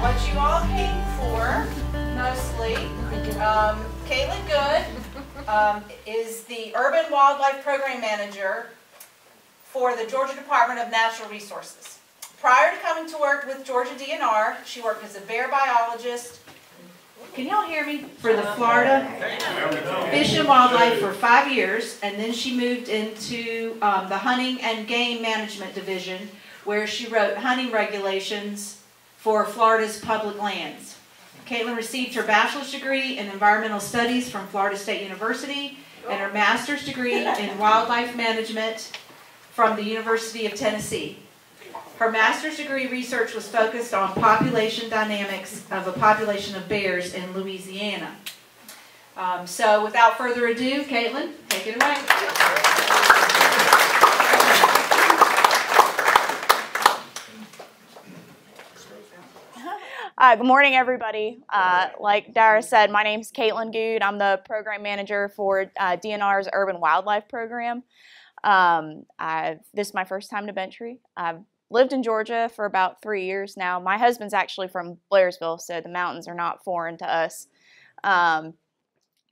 What you all came for, mostly, um, Kaitlin Goode um, is the Urban Wildlife Program Manager for the Georgia Department of Natural Resources. Prior to coming to work with Georgia DNR, she worked as a bear biologist. Can y'all hear me? For the Florida Fish and Wildlife for five years, and then she moved into um, the Hunting and Game Management Division, where she wrote hunting regulations for Florida's public lands. Kaitlin received her bachelor's degree in environmental studies from Florida State University and her master's degree in wildlife management from the University of Tennessee. Her master's degree research was focused on population dynamics of a population of bears in Louisiana. Um, so without further ado, Kaitlin, take it away. Uh, good morning, everybody. Uh, like Dara said, my name is Kaitlin Goode. I'm the program manager for uh, DNR's Urban Wildlife Program. Um, this is my first time to Bent Tree. I've lived in Georgia for about three years now. My husband's actually from Blairsville, so the mountains are not foreign to us. Um,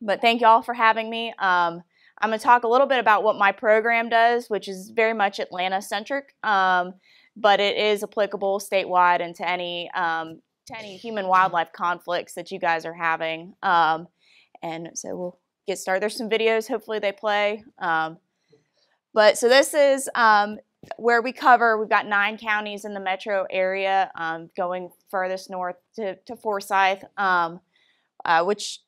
but thank you all for having me. Um, I'm going to talk a little bit about what my program does, which is very much Atlanta centric, um, but it is applicable statewide and to any um, to any human wildlife conflicts that you guys are having. Um, and so we'll get started. There's some videos, hopefully they play. Um, but so this is um, where we cover, we've got nine counties in the metro area, um, going furthest north to, to Forsyth, um, uh, which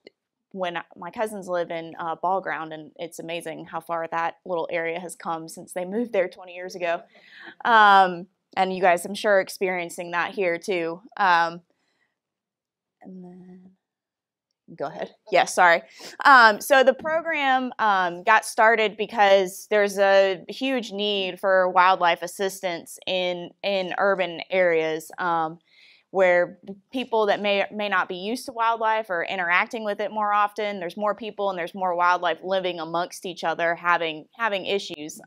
when my cousins live in uh, Ball Ground, and it's amazing how far that little area has come since they moved there 20 years ago. Um, and you guys, I'm sure, are experiencing that here too. Um, and then go ahead. Yeah, sorry. Um, so the program um, got started because there's a huge need for wildlife assistance in in urban areas um, where people that may may not be used to wildlife are interacting with it more often. There's more people and there's more wildlife living amongst each other, having having issues.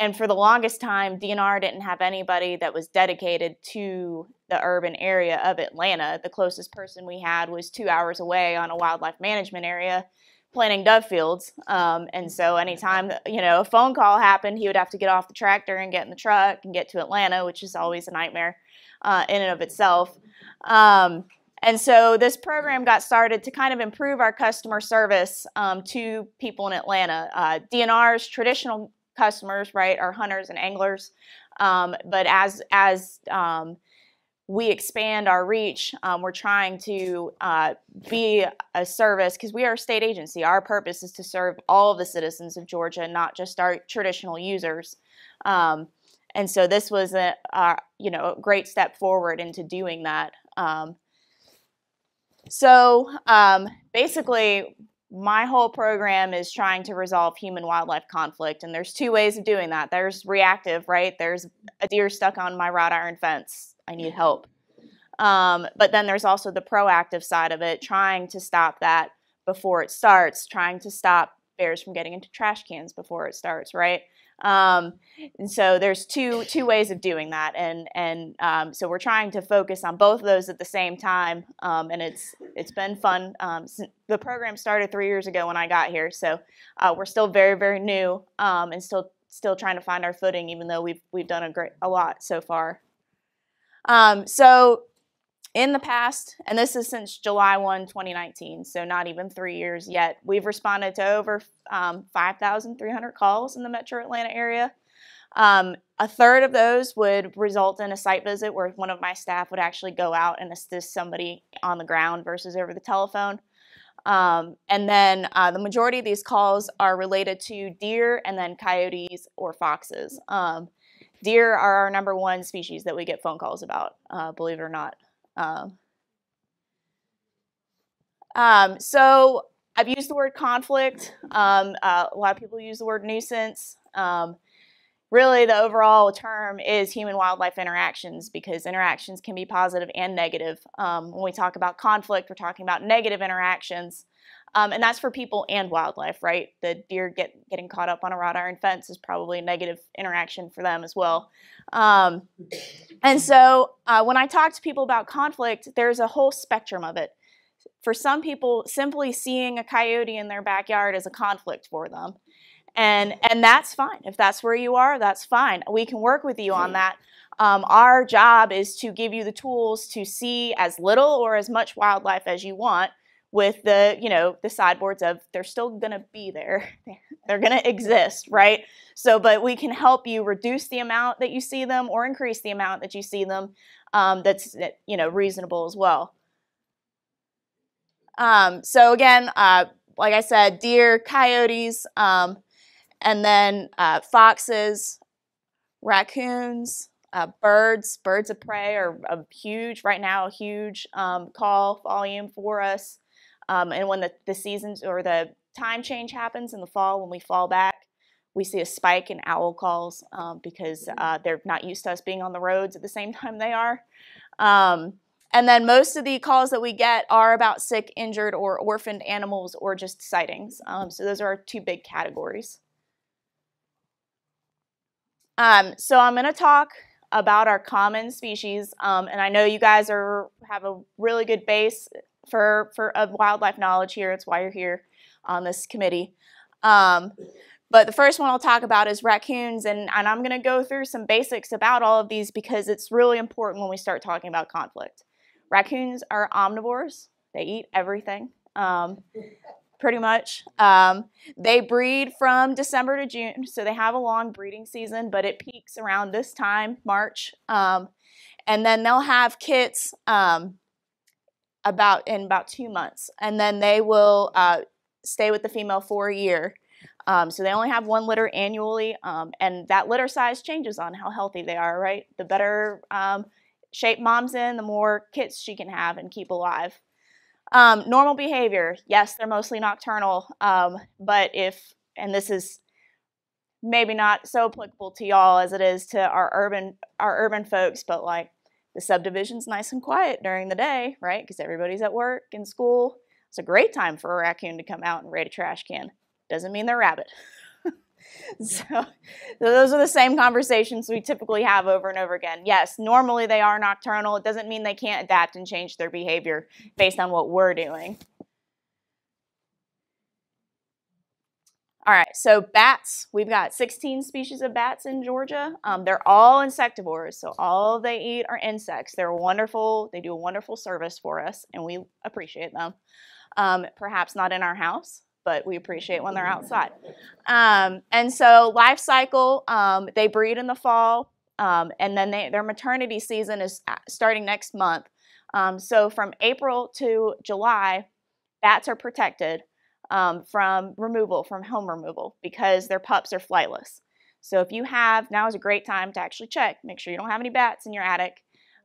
And for the longest time, DNR didn't have anybody that was dedicated to the urban area of Atlanta. The closest person we had was two hours away on a wildlife management area planting dove fields. Um, and so anytime, you know, a phone call happened, he would have to get off the tractor and get in the truck and get to Atlanta, which is always a nightmare uh, in and of itself. Um, and so this program got started to kind of improve our customer service um, to people in Atlanta. Uh, DNR's traditional customers, right, are hunters and anglers. Um, but as as um, we expand our reach, um, we're trying to uh, be a service because we are a state agency. Our purpose is to serve all of the citizens of Georgia, not just our traditional users. Um, and so this was a, a, you know a great step forward into doing that. Um, so um, basically, my whole program is trying to resolve human wildlife conflict and there's two ways of doing that. There's reactive right? There's a deer stuck on my wrought iron fence. I need help. Um, but then there's also the proactive side of it trying to stop that before it starts trying to stop bears from getting into trash cans before it starts right um, and so there's two two ways of doing that, and and um, so we're trying to focus on both of those at the same time, um, and it's it's been fun. Um, the program started three years ago when I got here, so uh, we're still very very new um, and still still trying to find our footing, even though we've we've done a great a lot so far. Um, so in the past, and this is since July 1, 2019, so not even three years yet, we've responded to over um, 5,300 calls in the metro Atlanta area. Um, a third of those would result in a site visit where one of my staff would actually go out and assist somebody on the ground versus over the telephone. Um, and then uh, the majority of these calls are related to deer and then coyotes or foxes. Um, deer are our number one species that we get phone calls about, uh, believe it or not. Um, um, so I've used the word conflict. Um, uh, a lot of people use the word nuisance. Um, really, the overall term is human wildlife interactions because interactions can be positive and negative. Um, when we talk about conflict, we're talking about negative interactions. Um, and that's for people and wildlife, right? The deer get getting caught up on a wrought iron fence is probably a negative interaction for them as well. Um, and so uh, when I talk to people about conflict, there's a whole spectrum of it. For some people, simply seeing a coyote in their backyard is a conflict for them. And, and that's fine. If that's where you are, that's fine. We can work with you on that. Um, our job is to give you the tools to see as little or as much wildlife as you want with the you know the sideboards of they're still going to be there. They're going to exist right? So but we can help you reduce the amount that you see them or increase the amount that you see them um, that's you know reasonable as well. Um, so again uh, like i said deer coyotes um, and then uh, foxes raccoons uh, birds. Birds of prey are a huge right now a huge um, call volume for us um, and when the, the seasons or the time change happens in the fall, when we fall back, we see a spike in owl calls um, because mm-hmm. uh, they're not used to us being on the roads at the same time they are. Um, and then most of the calls that we get are about sick, injured, or orphaned animals or just sightings. Um, so those are our two big categories. Um, so I'm going to talk about our common species, um, and I know you guys are have a really good base for, for wildlife knowledge here. It's why you're here on this committee. Um, but the first one I'll talk about is raccoons, and, and I'm going to go through some basics about all of these because it's really important when we start talking about conflict. Raccoons are omnivores. They eat everything, um, pretty much. Um, they breed from December to June, so they have a long breeding season, but it peaks around this time, March. Um, and then they'll have kits um, about in about two months, and then they will uh, stay with the female for a year. Um, so they only have one litter annually, um, and that litter size changes on how healthy they are. Right, the better um, shape mom's in, the more kits she can have and keep alive. Um, normal behavior, yes, they're mostly nocturnal, um, but if and this is maybe not so applicable to y'all as it is to our urban our urban folks, but like the subdivision's nice and quiet during the day, right? Because everybody's at work and school. It's a great time for a raccoon to come out and raid a trash can. Doesn't mean they're rabid. so, so those are the same conversations we typically have over and over again. Yes, normally they are nocturnal. It doesn't mean they can't adapt and change their behavior based on what we're doing. All right, so bats, we've got 16 species of bats in Georgia. Um, they're all insectivores, so all they eat are insects. They're wonderful, they do a wonderful service for us, and we appreciate them. Um, perhaps not in our house, but we appreciate when they're outside. Um, and so life cycle, um, they breed in the fall, um, and then they, their maternity season is uh, starting next month. Um, so from April to July, bats are protected um, from removal, from home removal, because their pups are flightless. So if you have, now is a great time to actually check, make sure you don't have any bats in your attic,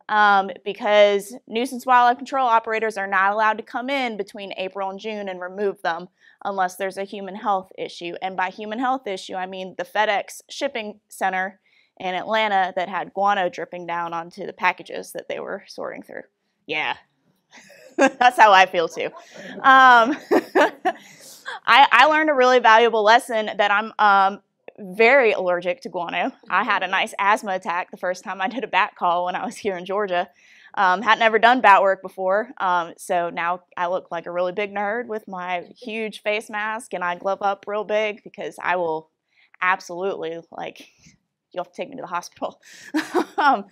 um, because nuisance wildlife control operators are not allowed to come in between April and June and remove them unless there's a human health issue. And by human health issue, I mean the FedEx shipping center in Atlanta that had guano dripping down onto the packages that they were sorting through. Yeah, That's how I feel too. Um, I, I, learned a really valuable lesson that I'm um, very allergic to guano. I had a nice asthma attack the first time I did a bat call when I was here in Georgia. Um, had never done bat work before, um, so now I look like a really big nerd with my huge face mask and I glove up real big because I will absolutely like you'll have to take me to the hospital. um,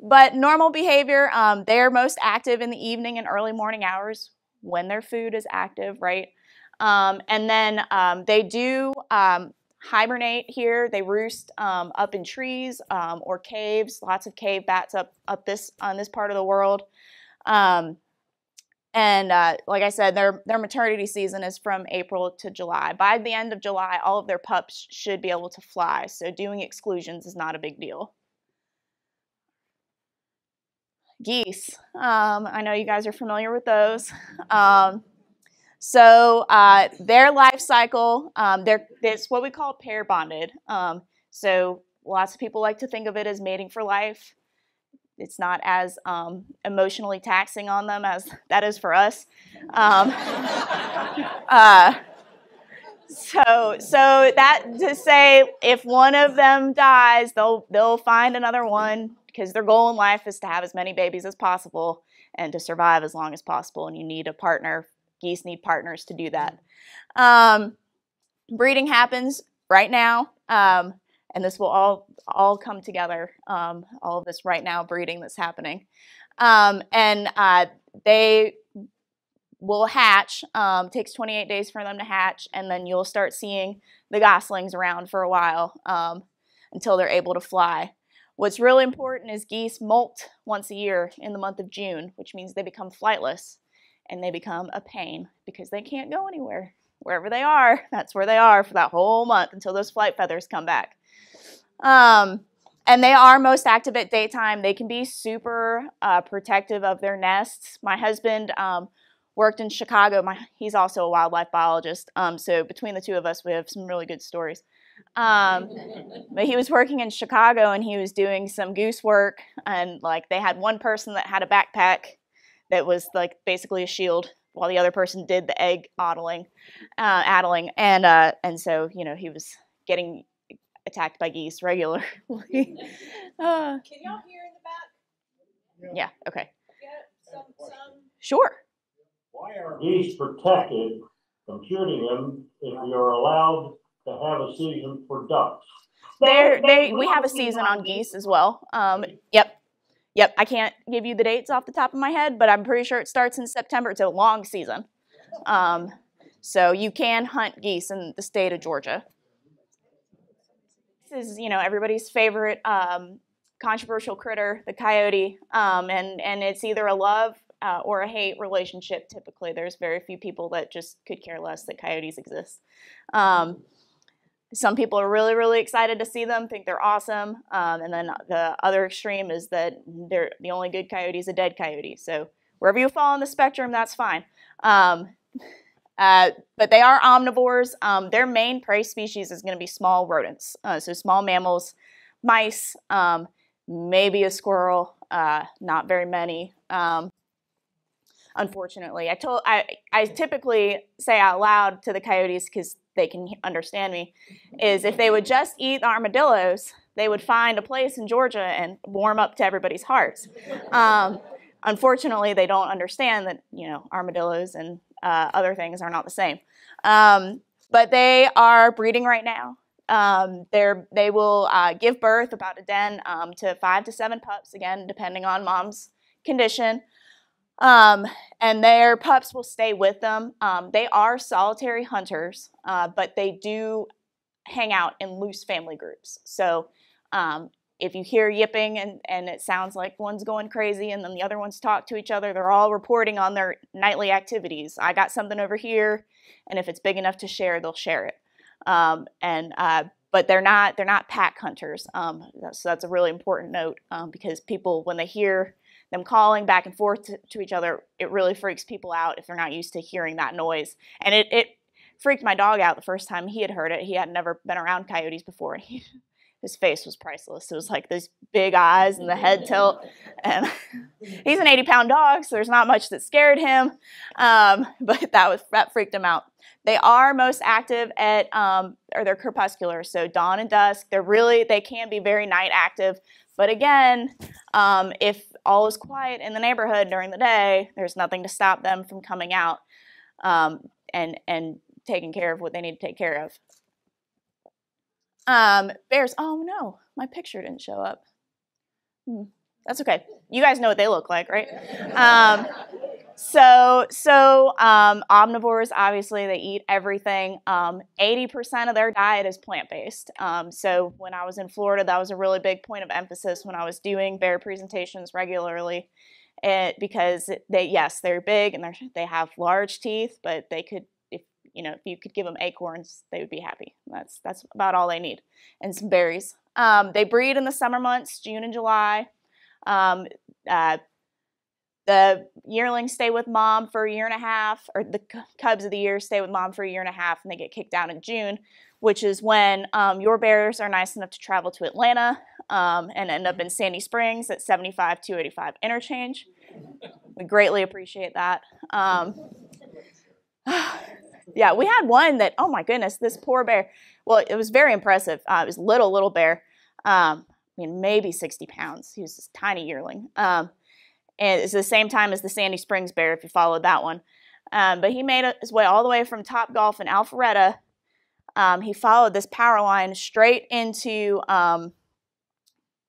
but normal behavior, um, they're most active in the evening and early morning hours when their food is active, right? Um, and then um, they do um, hibernate here. They roost um, up in trees or caves. Lots of cave bats up up this on this part of the world. Um, and uh, like I said, their, their maternity season is from April to July. By the end of July, all of their pups should be able to fly, so doing exclusions is not a big deal. Geese. Um, I know you guys are familiar with those. Um, so uh, their life cycle, um, they're, it's what we call pair bonded. Um, so lots of people like to think of it as mating for life it's not as um, emotionally taxing on them as that is for us. Um, uh, so, so that to say, if one of them dies, they'll they'll find another one because their goal in life is to have as many babies as possible and to survive as long as possible. And you need a partner. Geese need partners to do that. Um, breeding happens right now, um, and this will all all come together. Um, all of this right now breeding that's happening, um, and uh, they will hatch. Um, takes 28 days for them to hatch, and then you'll start seeing the goslings around for a while um, until they're able to fly. What's really important is geese molt once a year in the month of June, which means they become flightless and they become a pain because they can't go anywhere. Wherever they are, that's where they are for that whole month until those flight feathers come back. Um, and they are most active at daytime. They can be super uh, protective of their nests. My husband um, worked in Chicago. My, he's also a wildlife biologist. Um, so between the two of us, we have some really good stories. Um, but he was working in Chicago and he was doing some goose work. And like they had one person that had a backpack that was like basically a shield while the other person did the egg addling, uh, addling. And, uh, and so, you know, he was getting attacked by geese regularly. uh, Can y'all hear in the back? yeah, okay. Yeah, some, some. Sure. Why are geese protected from shooting them if you're allowed to have a season for ducks? They're, they, we have a season on geese as well. Um, yep. Yep. I can't give you the dates off the top of my head, but I'm pretty sure it starts in September. It's a long season. Um, so you can hunt geese in the state of Georgia. This is, you know, everybody's favorite um, controversial critter, the coyote, um, and and it's either a love uh, or a hate relationship. Typically, there's very few people that just could care less that coyotes exist. Um, some people are really, really excited to see them, think they're awesome, um, and then the other extreme is that they're the only good coyote is a dead coyote. So wherever you fall on the spectrum, that's fine. Uh, but they are omnivores. Um, their main prey species is going to be small rodents, uh, so small mammals, mice, um, maybe a squirrel, uh, not very many. Um, unfortunately, I told I I typically say out loud to the coyotes because they can understand me, is if they would just eat armadillos, they would find a place in Georgia and warm up to everybody's hearts. Um, unfortunately, they don't understand that you know armadillos and uh, other things are not the same. Um, but they are breeding right now. Um, they're, they will uh, give birth about a den um, to five to seven pups, again, depending on mom's condition. Um, and their pups will stay with them. Um, they are solitary hunters, uh, but they do hang out in loose family groups. So um, if you hear yipping and, and it sounds like one's going crazy and then the other ones talk to each other, they're all reporting on their nightly activities. I got something over here, and if it's big enough to share, they'll share it. Um, and uh, but they're not they're not pack hunters. Um, so that's a really important note um, because people when they hear them calling back and forth to, to, each other, it really freaks people out if they're not used to hearing that noise. And it, it freaked my dog out the first time he had heard it. He had never been around coyotes before. His face was priceless. It was like these big eyes and the head tilt. And he's an 80 pound dog, so there's not much that scared him. Um, but that was that freaked him out. They are most active at, um, or they're crepuscular, so dawn and dusk. They're really, they can be very night active. But again, um, if all is quiet in the neighborhood during the day, there's nothing to stop them from coming out um, and and taking care of what they need to take care of. Um, bears. Oh no, my picture didn't show up. Hmm, that's okay. You guys know what they look like, right? Um, so, so um, omnivores obviously they eat everything. Um, 80% of their diet is plant-based. Um, so when I was in Florida, that was a really big point of emphasis when I was doing bear presentations regularly, it, because they yes they're big and they they have large teeth, but they could you know, if you could give them acorns, they would be happy. That's that's about all they need, and some berries. Um, they breed in the summer months, June and July. Um, uh, the yearlings stay with mom for a year and a half, or the cubs of the year stay with mom for a year and a half, and they get kicked out in June, which is when um, your bears are nice enough to travel to Atlanta um, and end up in Sandy Springs at 75 285 interchange. We greatly appreciate that. Um, yeah, we had one that, oh my goodness, this poor bear. Well, it was very impressive. Uh, it was little, little bear. Um, I mean, maybe 60 pounds. He was a tiny yearling. Um, and it's the same time as the Sandy Springs bear, if you followed that one. Um, but he made his way all the way from Top Golf in Alpharetta. Um, he followed this power line straight into um,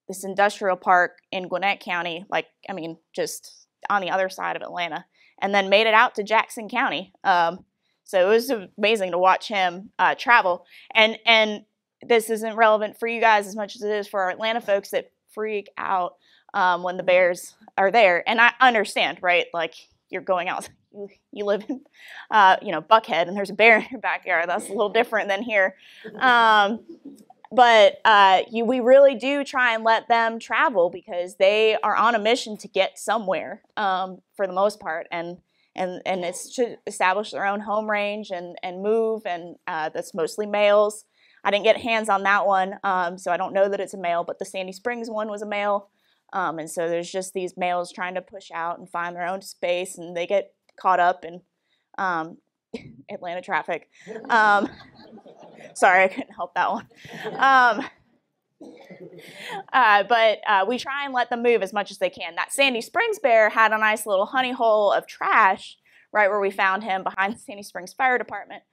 this industrial park in Gwinnett County, like, I mean, just on the other side of Atlanta, and then made it out to Jackson County. Um, so it was amazing to watch him uh, travel. And, and this isn't relevant for you guys as much as it is for our Atlanta folks that freak out um, when the bears are there. And I understand, right? Like you're going out, you, you live in, uh, you know, Buckhead, and there's a bear in your backyard. That's a little different than here. Um, but uh, you, we really do try and let them travel because they are on a mission to get somewhere um, for the most part, and and and it's to establish their own home range and and move, and uh, that's mostly males. I didn't get hands on that one, um, so I don't know that it's a male, but the Sandy Springs one was a male. Um, and so there's just these males trying to push out and find their own space, and they get caught up in um, Atlanta traffic. Um, sorry, I couldn't help that one. Uh, but uh, we try and let them move as much as they can. That Sandy Springs bear had a nice little honey hole of trash right where we found him behind the Sandy Springs Fire Department,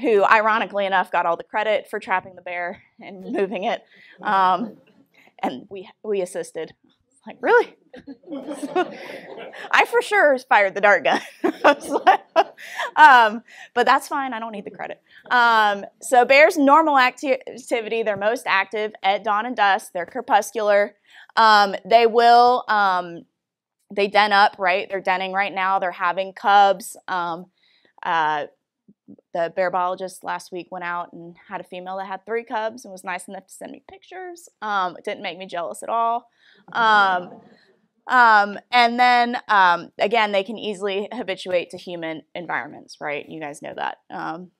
who, ironically enough, got all the credit for trapping the bear and moving it. Um, and we we assisted. Like, really? I for sure fired the dart gun. um, but that's fine. I don't need the credit. Um, so bears' normal acti- activity, they're most active at dawn and dusk. They're crepuscular. Um, they will, um, they den up, right? They're denning right now. They're having cubs. Um, uh, the bear biologist last week went out and had a female that had three cubs and was nice enough to send me pictures. Um, it didn't make me jealous at all. Um, um, and then um, again, they can easily habituate to human environments, right? You guys know that. Um,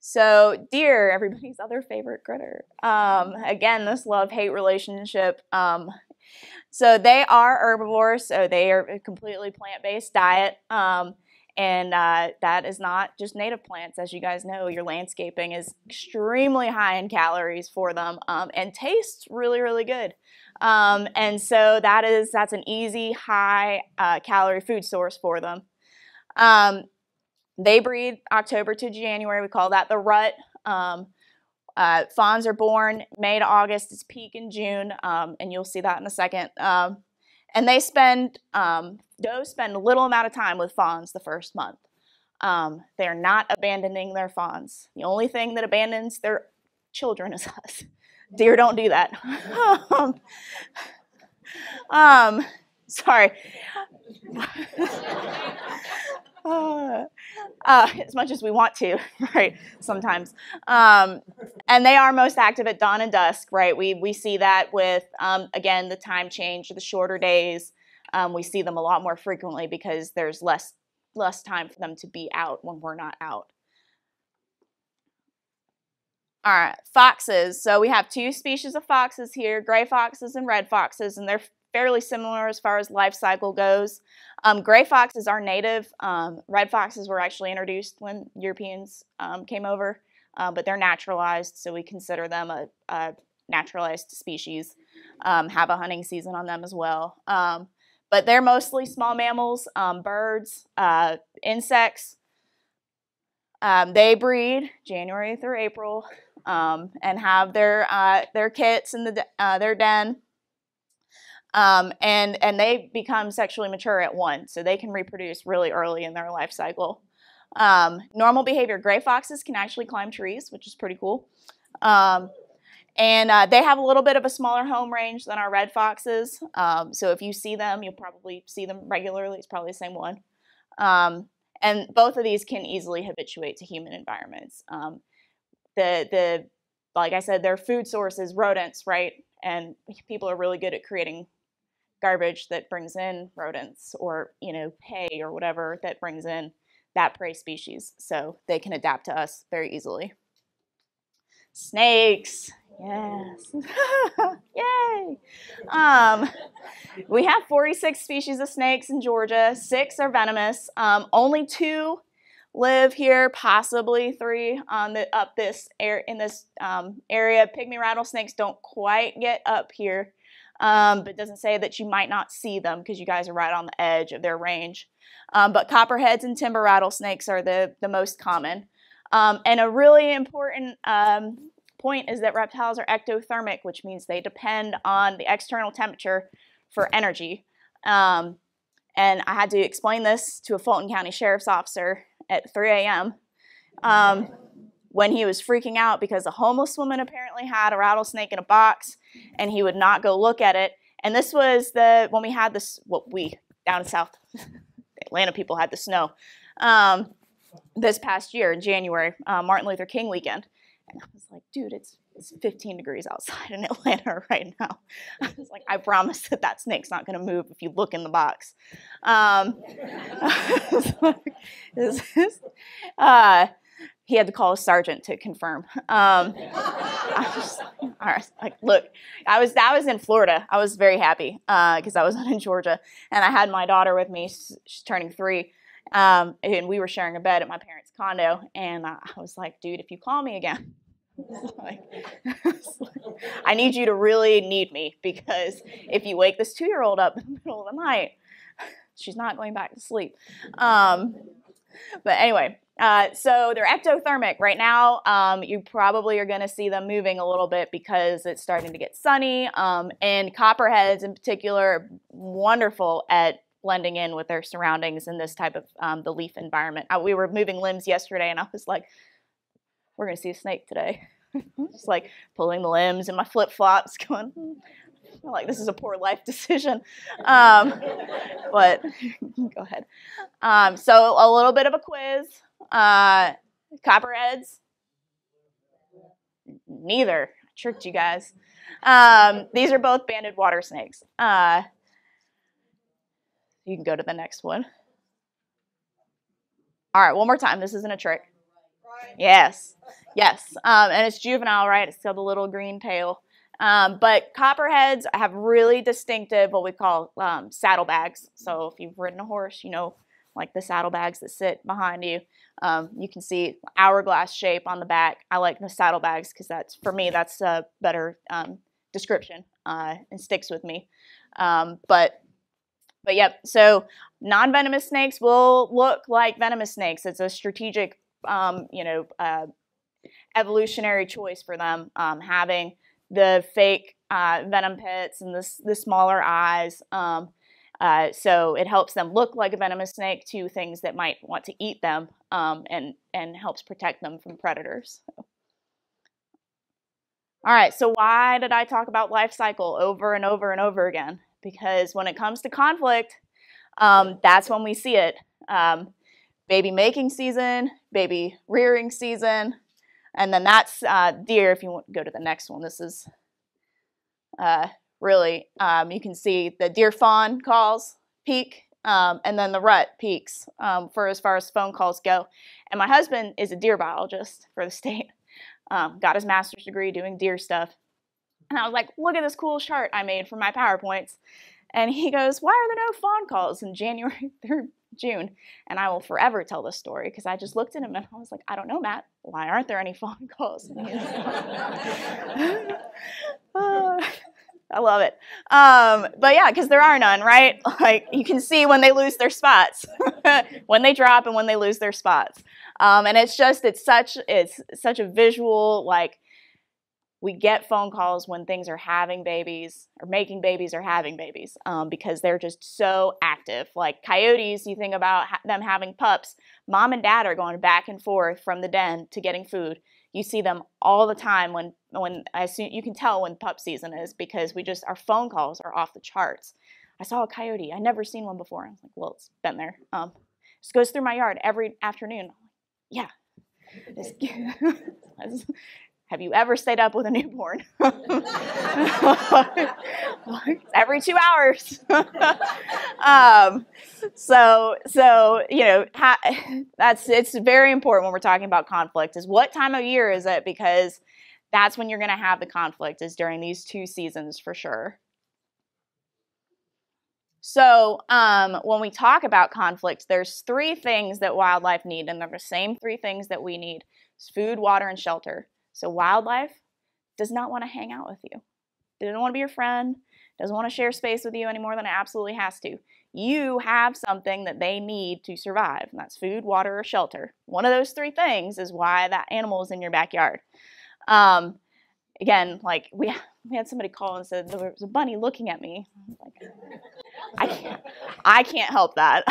so deer, everybody's other favorite critter. Um, again, this love-hate relationship. Um, so they are herbivores, so they are a completely plant-based diet. Um, and uh, that is not just native plants. As you guys know, your landscaping is extremely high in calories for them and tastes really, really good. Um, and so that is that's an easy, high uh, calorie food source for them. Um, they breed October to January. We call that the rut. Um, uh, fawns are born May to August. It's peak in June, um, and you'll see that in a second. Um, and they spend um, does spend a little amount of time with fawns the first month. Um, they're not abandoning their fawns. The only thing that abandons their children is us. Deer don't do that. um, um, sorry. uh, uh, as much as we want to, right? Sometimes, um, and they are most active at dawn and dusk, right? We we see that with um, again the time change, the shorter days. Um, we see them a lot more frequently because there's less less time for them to be out when we're not out. All right, foxes. So we have two species of foxes here, gray foxes and red foxes, and they're fairly similar as far as life cycle goes. Um, gray foxes are native. Um, red foxes were actually introduced when Europeans um, came over, uh, but they're naturalized, so we consider them a, a naturalized species, um, have a hunting season on them as well. Um, but they're mostly small mammals, um, birds, uh, insects. they breed January through April and have their, uh, their kits in the, uh, their den. Um, and and they become sexually mature at one, so they can reproduce really early in their life cycle. Um, normal behavior: gray foxes can actually climb trees, which is pretty cool. Um, and uh, they have a little bit of a smaller home range than our red foxes. Um, so if you see them, you'll probably see them regularly. It's probably the same one. Um, and both of these can easily habituate to human environments. Um, the the like I said, their food source is rodents, right? And people are really good at creating garbage that brings in rodents or you know hay or whatever that brings in that prey species. So they can adapt to us very easily. Snakes. Yes. Yay. Um, we have 46 species of snakes in georgia. Six are venomous. Um, only two live here possibly three on the up this air in this um, area pygmy rattlesnakes don't quite get up here um, but doesn't say that you might not see them because you guys are right on the edge of their range. Um, but copperheads and timber rattlesnakes are the, the most common. Um, and a really important um, point is that reptiles are ectothermic, which means they depend on the external temperature for energy. Um, and I had to explain this to a Fulton County Sheriff's officer at 3 a.m. Um, when he was freaking out because a homeless woman apparently had a rattlesnake in a box and he would not go look at it. And this was the when we had this what we down South Atlanta people had the snow um, this past year in January, uh, Martin Luther King weekend. And I was like, dude, it's it's 15 degrees outside in Atlanta right now. I was like, I promise that that snake's not going to move if you look in the box. Um, uh, he had to call a sergeant to confirm. Um, I was, was like, look, I was that was in Florida. I was very happy because uh, I was in Georgia, and I had my daughter with me. She's turning three, um, and we were sharing a bed at my parents' condo. And I was like, dude, if you call me again. like, I need you to really need me because if you wake this two-year-old up in the middle of the night, she's not going back to sleep. Um, but anyway, uh, so they're ectothermic. Right now, um, you probably are going to see them moving a little bit because it's starting to get sunny. Um, and copperheads, in particular, are wonderful at blending in with their surroundings in this type of um, the leaf environment. Uh, we were moving limbs yesterday, and I was like, "We're going to see a snake today." Just like pulling the limbs in my flip flops, going. Hmm, like this is a poor life decision. Um, but go ahead. Um, so a little bit of a quiz. Uh, copperheads? Neither. I tricked you guys. Um, these are both banded water snakes. Uh, you can go to the next one. All right, one more time. This isn't a trick. Yes, yes. Um, and it's juvenile, right? It's still the little green tail. Um, but copperheads have really distinctive, what we call um, saddlebags. So if you've ridden a horse, you know, like the saddlebags that sit behind you. Um, you can see hourglass shape on the back. I like the saddlebags because that's, for me, that's a better um, description uh, and sticks with me. Um, but, but yep, so non-venomous snakes will look like venomous snakes. It's a strategic, um, you know, uh, evolutionary choice for them, um, having the fake uh, venom pits and the, the smaller eyes. Um, uh, so it helps them look like a venomous snake to things that might want to eat them um, and, and helps protect them from predators. All right, so why did I talk about life cycle over and over and over again? Because when it comes to conflict, um, that's when we see it. Um, baby making season, baby rearing season, and then that's uh, deer. If you want to go to the next one, this is uh, really. Um, you can see the deer fawn calls peak, um, and then the rut peaks um, for as far as phone calls go. And my husband is a deer biologist for the state, um, got his master's degree doing deer stuff. And I was like, look at this cool chart I made for my PowerPoints. And he goes, why are there no fawn calls in January through June? And I will forever tell this story because I just looked at him and I was like, I don't know, Matt. Why aren't there any phone calls? uh, I love it. Um, but yeah, because there are none, right? Like you can see when they lose their spots, when they drop and when they lose their spots. Um, and it's just it's such it's such a visual like we get phone calls when things are having babies or making babies or having babies um, because they're just so active. Like coyotes, you think about ha- them having pups, mom and dad are going back and forth from the den to getting food. You see them all the time when when I see, you can tell when pup season is because we just our phone calls are off the charts. I saw a coyote. I never seen one before. I was like, well, it's been there. Um, just goes through my yard every afternoon. Yeah. Have you ever stayed up with a newborn? every two hours. um, so, so you know, ha- that's it's very important when we're talking about conflict. Is what time of year is it? Because that's when you're going to have the conflict. Is during these two seasons for sure. So, um, when we talk about conflict, there's three things that wildlife need, and they're the same three things that we need: it's food, water, and shelter. So, wildlife does not want to hang out with you. Doesn't want to be your friend. Doesn't want to share space with you any more than it absolutely has to. You have something that they need to survive, and that's food, water, or shelter. One of those three things is why that animal is in your backyard. Um, again, like we we had somebody call and said there was a bunny looking at me. Like, I can't, I can't help that.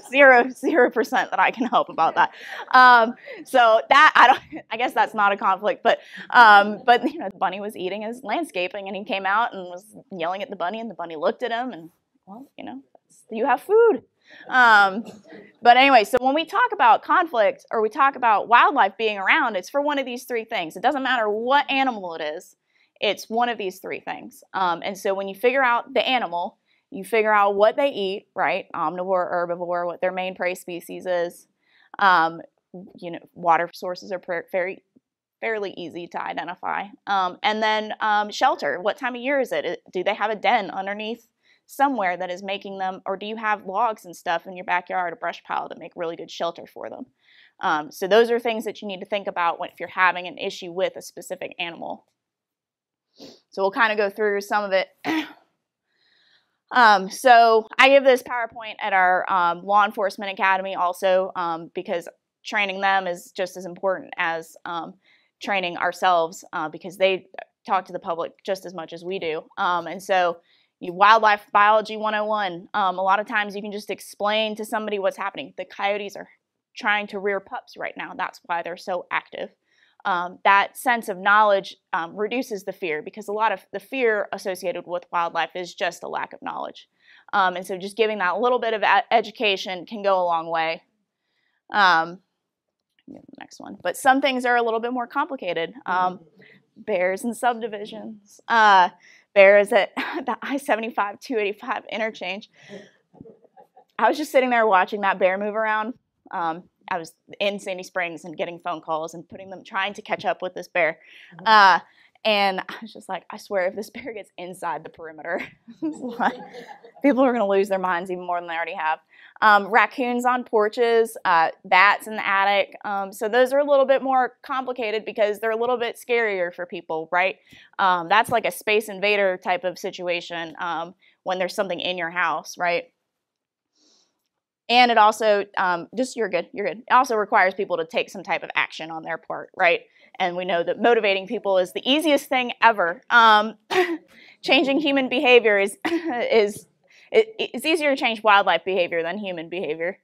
zero, zero percent that I can help about that. Um, so that I don't, I guess that's not a conflict, but, um, but you know, the bunny was eating his landscaping, and he came out and was yelling at the bunny, and the bunny looked at him, and well, you know, you have food. Um, but anyway, so when we talk about conflict or we talk about wildlife being around, it's for one of these three things. It doesn't matter what animal it is, it's one of these three things. Um, and so when you figure out the animal, you figure out what they eat, right? Omnivore, herbivore, what their main prey species is. Um, you know, water sources are very fairly easy to identify. Um, and then um, shelter. What time of year is it? Do they have a den underneath somewhere that is making them, or do you have logs and stuff in your backyard, a brush pile that make really good shelter for them? Um, so those are things that you need to think about when, if you're having an issue with a specific animal. So we'll kind of go through some of it. um, so I give this PowerPoint at our um, law enforcement academy also um, because training them is just as important as um, training ourselves uh, because they talk to the public just as much as we do. Um, and so wildlife biology 101 um, a lot of times you can just explain to somebody what's happening the coyotes are trying to rear pups right now that's why they're so active um, that sense of knowledge um, reduces the fear because a lot of the fear associated with wildlife is just a lack of knowledge. Um, and so just giving that little bit of education can go a long way. Um, next one. But some things are a little bit more complicated. Um, bears and subdivisions. Uh, at the I 75 285 interchange. I was just sitting there watching that bear move around. Um, I was in Sandy Springs and getting phone calls and putting them, trying to catch up with this bear. Mm-hmm. Uh, and I was just like, I swear, if this bear gets inside the perimeter, people are going to lose their minds even more than they already have. Um, raccoons on porches, uh, bats in the attic. Um, so those are a little bit more complicated because they're a little bit scarier for people, right? Um, that's like a space invader type of situation um, when there's something in your house, right? And it also, um, just you're good, you're good. It also requires people to take some type of action on their part, right? And we know that motivating people is the easiest thing ever. Um, changing human behavior is is it, it's easier to change wildlife behavior than human behavior.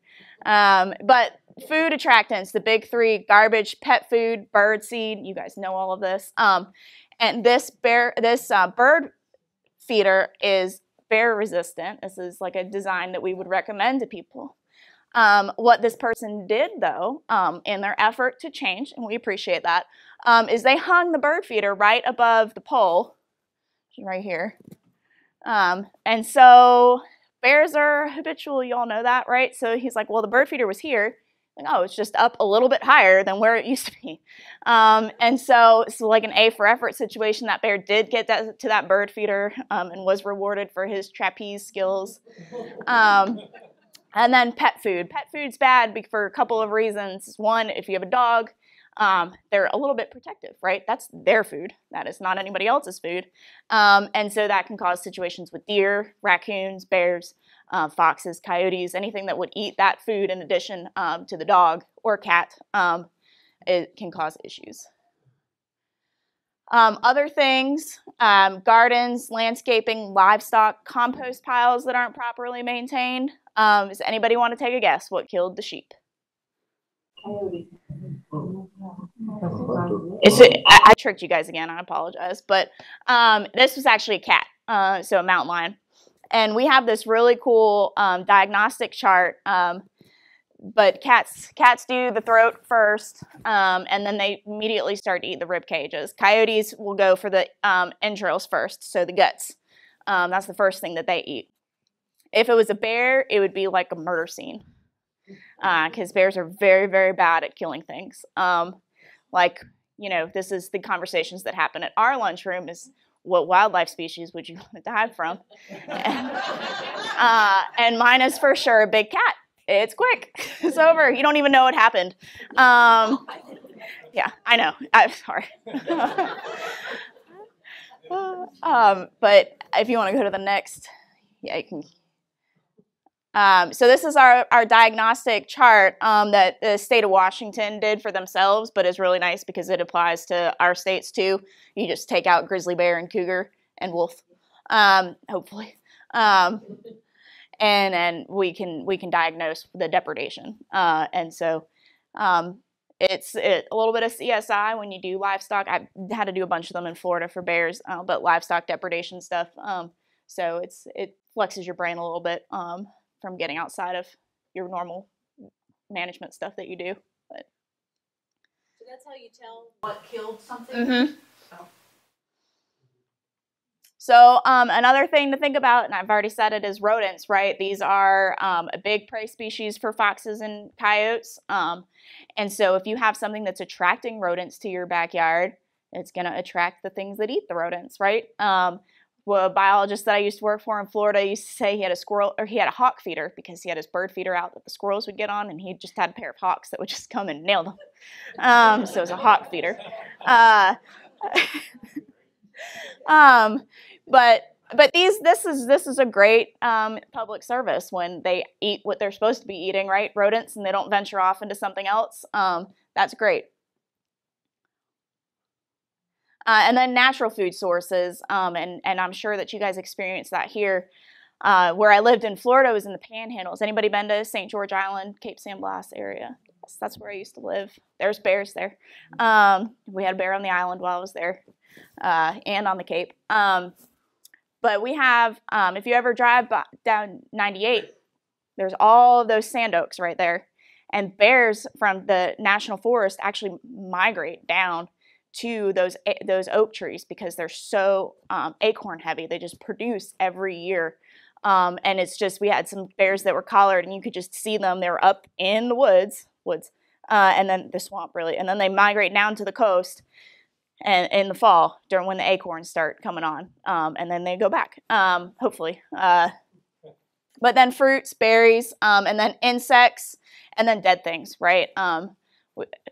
Um, but food attractants, the big three: garbage, pet food, bird seed. You guys know all of this. Um, and this bear, this uh, bird feeder is bear resistant. This is like a design that we would recommend to people. Um, what this person did, though, um, in their effort to change, and we appreciate that, um, is they hung the bird feeder right above the pole, right here. Um, and so bears are habitual, you all know that, right? So he's like, well, the bird feeder was here. Like, oh, it's just up a little bit higher than where it used to be. Um, and so, so like an A for effort situation, that bear did get that, to that bird feeder um, and was rewarded for his trapeze skills. Um, and then pet food. Pet food's bad for a couple of reasons. One, if you have a dog, um, they're a little bit protective, right? That's their food. That is not anybody else's food. Um, and so that can cause situations with deer, raccoons, bears, uh, foxes, coyotes, anything that would eat that food in addition um, to the dog or cat, um, it can cause issues. Um, other things, um, gardens, landscaping, livestock, compost piles that aren't properly maintained. Um, does anybody want to take a guess what killed the sheep? It's a, I, I tricked you guys again. I apologize, but um, this was actually a cat, uh, so a mountain lion, and we have this really cool um, diagnostic chart um, but cats cats do the throat first, um, and then they immediately start to eat the rib cages. Coyotes will go for the um, entrails first, so the guts. Um, that's the first thing that they eat. If it was a bear, it would be like a murder scene, because bears are very very bad at killing things. Um, like you know, this is the conversations that happen at our lunchroom. Is what wildlife species would you want to die from? and, uh, and mine is for sure a big cat it's quick. It's over. You don't even know what happened. Um, yeah, I know. I'm sorry. um, but if you want to go to the next, yeah, you can. Um, so this is our, our diagnostic chart um, that the state of Washington did for themselves, but is really nice because it applies to our states too. You just take out grizzly bear and cougar and wolf, um, hopefully. Um, and and we can we can diagnose the depredation. Uh, and so um, it's it, a little bit of CSI when you do livestock. I had to do a bunch of them in Florida for bears, uh, but livestock depredation stuff. Um, so it's it flexes your brain a little bit from getting outside of your normal management stuff that you do. But So that's how you tell. What killed something? Mm-hmm. So um, another thing to think about, and I've already said it, is rodents, right? These are um, a big prey species for foxes and coyotes. Um, and so if you have something that's attracting rodents to your backyard, it's going to attract the things that eat the rodents, right? Well, a biologist that I used to work for in Florida used to say he had a squirrel or he had a hawk feeder because he had his bird feeder out that the squirrels would get on, and he just had a pair of hawks that would just come and nail them. Um, so it was a hawk feeder. Uh, um, but but these this is this is a great um, public service when they eat what they're supposed to be eating, right? Rodents, and they don't venture off into something else. Um, that's great. Uh, and then natural food sources, um, and and I'm sure that you guys experience that here. Uh, where I lived in Florida was in the Panhandles. Anybody been to St. George Island, Cape San Blas area? Yes, that's where I used to live. There's bears there. Um, we had a bear on the island while I was there, uh, and on the Cape. Um, but we have, um, if you ever drive down 98, there's all those sand oaks right there. And bears from the national forest actually migrate down to those those oak trees because they're so um, acorn heavy. They just produce every year. Um, and it's just we had some bears that were collared, and you could just see them. They were up in the woods, woods, uh, and then the swamp really, and then they migrate down to the coast, and in the fall during when the acorns start coming on, um, and then they go back. Um, hopefully, uh, but then fruits, berries, um, and then insects, and then dead things. Right? Um,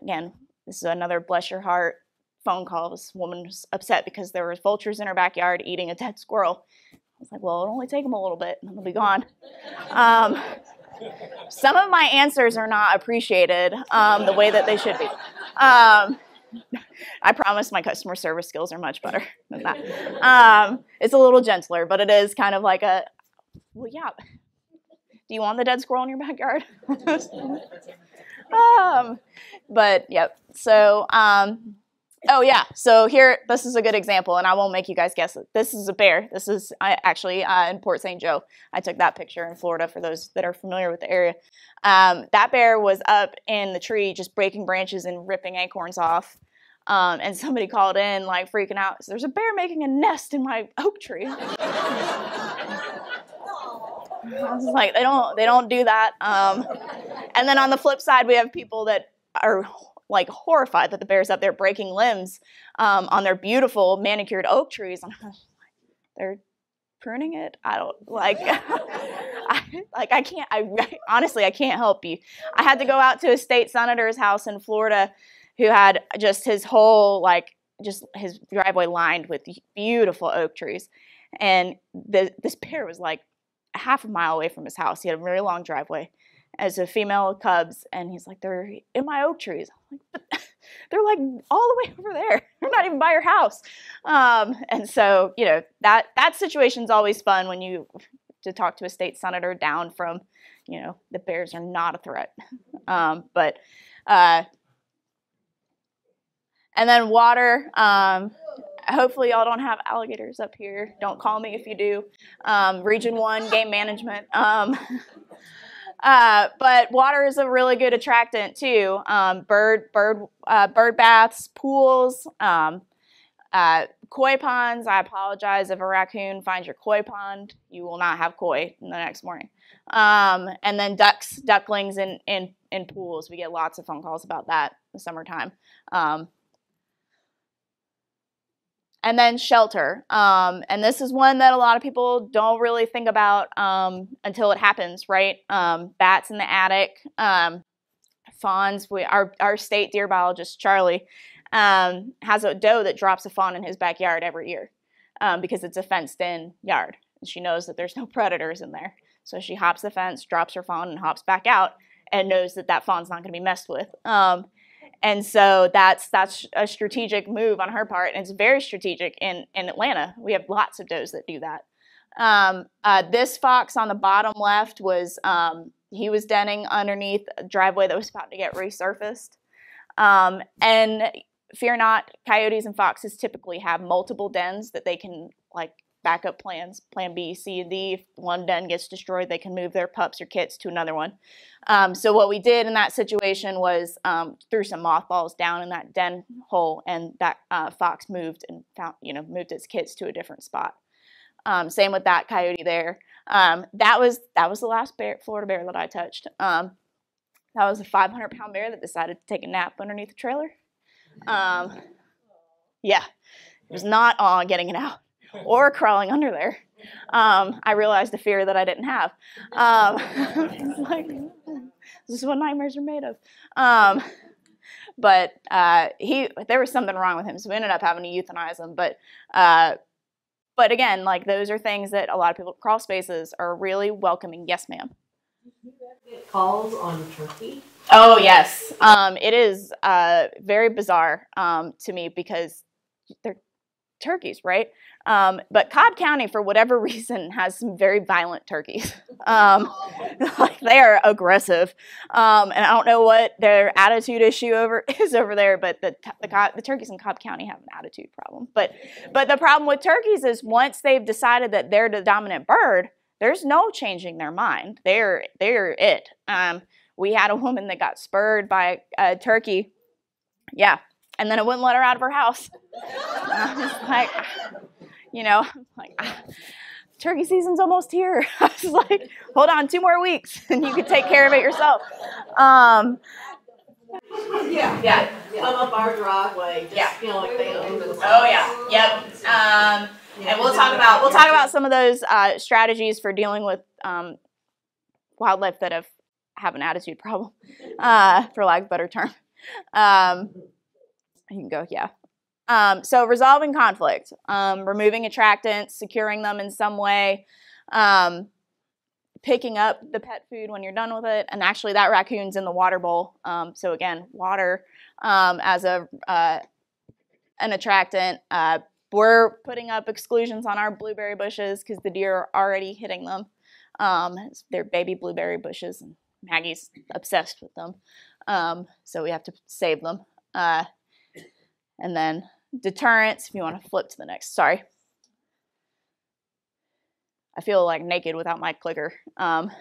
again, this is another bless your heart phone call. This woman was upset because there was vultures in her backyard eating a dead squirrel. I was like, well, it'll only take them a little bit, and they'll be gone. Um, some of my answers are not appreciated um, the way that they should be. Um, I promise my customer service skills are much better than that. Um, it's a little gentler, but it is kind of like a, well, yeah. Do you want the dead squirrel in your backyard? um, but yep. So, um, oh yeah. So here, this is a good example, and I won't make you guys guess it. This is a bear. This is I, actually uh, in Port St. Joe. I took that picture in Florida for those that are familiar with the area. Um, that bear was up in the tree, just breaking branches and ripping acorns off. Um, and somebody called in like freaking out. There's a bear making a nest in my oak tree. I was like, they don't, they don't do that. Um, and then on the flip side, we have people that are like horrified that the bear's up there breaking limbs um, on their beautiful manicured oak trees. And I'm like, they're pruning it. I don't like, I, like I can't. I honestly, I can't help you. I had to go out to a state senator's house in Florida who had just his whole like just his driveway lined with beautiful oak trees, and the, this bear was like half a mile away from his house. He had a very long driveway as a female cubs, and he's like, "They're in my oak trees." I'm like, they're like all the way over there. They're not even by your house. Um, and so, you know, that that situation's always fun when you to talk to a state senator down from, you know, the bears are not a threat. Um, but uh, and then water. Um, hopefully y'all don't have alligators up here. Don't call me if you do. Um, Region 1 game management. Um, Uh, but water is a really good attractant too. Um, bird, bird, uh, bird baths, pools, um, uh, koi ponds. I apologize if a raccoon finds your koi pond. You will not have koi in the next morning. Um, and then ducks, ducklings in, in, in pools. We get lots of phone calls about that in the summertime. And then shelter. Um, and this is one that a lot of people don't really think about um, until it happens, right? Um, bats in the attic, um, fawns. We, our, our state deer biologist, Charlie, um, has a doe that drops a fawn in his backyard every year um, because it's a fenced in yard. And she knows that there's no predators in there. So she hops the fence, drops her fawn, and hops back out and knows that that fawn's not going to be messed with. Um, and so that's that's a strategic move on her part, and it's very strategic in in Atlanta. We have lots of does that do that. Um, uh, this fox on the bottom left was um, he was denning underneath a driveway that was about to get resurfaced. Um, and fear not, coyotes and foxes typically have multiple dens that they can like backup plans, plan B, C, and D. If one den gets destroyed, they can move their pups or kits to another one. Um, so what we did in that situation was um, threw some mothballs down in that den hole, and that uh, fox moved and found, you know, moved its kits to a different spot. Um, same with that coyote there. Um, that was that was the last bear, Florida bear that I touched. Um, that was a 500 pound bear that decided to take a nap underneath the trailer. Um, yeah, it was not on getting it out or crawling under there. Um, I realized the fear that I didn't have. Um, like, this is what nightmares are made of. Um, but uh, he, there was something wrong with him, so we ended up having to euthanize him. But, uh, but again, like those are things that a lot of people crawl spaces are really welcoming. Yes, ma'am. Get calls on turkey. Oh yes, um, it is uh, very bizarre um, to me because they're turkeys, right? Um, but Cobb County, for whatever reason, has some very violent turkeys. Um, like they are aggressive, um, and I don't know what their attitude issue over is over there. But the the, the turkeys in Cobb County have an attitude problem. But but the problem with turkeys is once they've decided that they're the dominant bird, there's no changing their mind. They're they're it. Um, we had a woman that got spurred by a turkey. Yeah, and then it wouldn't let her out of her house. Like, you know, like, ah, turkey season's almost here. I was like, hold on, two more weeks, and you could take care of it yourself. Um, Yeah. yeah. Come up our driveway, just Yeah. feel like they own the. Oh yeah. Yep. Um, and we'll talk about we'll talk about some of those uh, strategies for dealing with um, wildlife that have have an attitude problem, uh, for lack of a better term. Um, you can go, yeah. Um, so resolving conflict, um, removing attractants, securing them in some way, um, picking up the pet food when you're done with it, and actually that raccoon's in the water bowl. Um, so again, water um, as a uh, an attractant. Uh, we're putting up exclusions on our blueberry bushes because the deer are already hitting them. Um, they're baby blueberry bushes, and Maggie's obsessed with them. So we have to save them. Uh, and then deterrence, if you want to flip to the next, sorry. I feel like naked without my clicker. Um,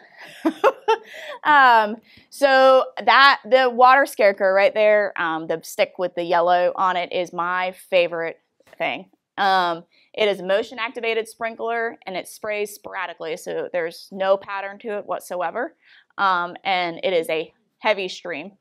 um, so that the water scarecrow right there, um, the stick with the yellow on it is my favorite thing. Um, it is a motion activated sprinkler and it sprays sporadically, so there's no pattern to it whatsoever. Um, and it is a heavy stream.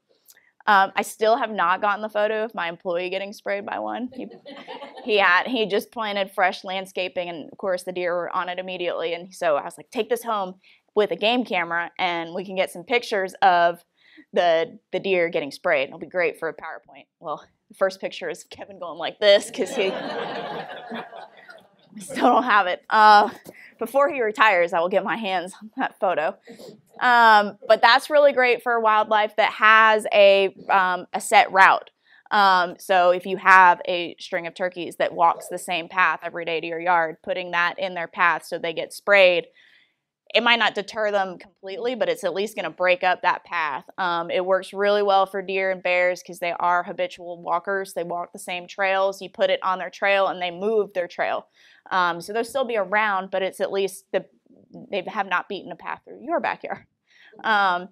Um, I still have not gotten the photo of my employee getting sprayed by one. He, he had he just planted fresh landscaping, and of course the deer were on it immediately. And so I was like, take this home with a game camera, and we can get some pictures of the the deer getting sprayed. It'll be great for a PowerPoint. Well, the first picture is Kevin going like this because he I still don't have it. Uh, before he retires, I will get my hands on that photo. Um, but that's really great for wildlife that has a, um, a set route. Um, so if you have a string of turkeys that walks the same path every day to your yard, putting that in their path so they get sprayed, it might not deter them completely, but it's at least going to break up that path. Um, it works really well for deer and bears because they are habitual walkers. They walk the same trails. You put it on their trail and they move their trail. Um, so they'll still be around, but it's at least the, they have not beaten a path through your backyard. Um,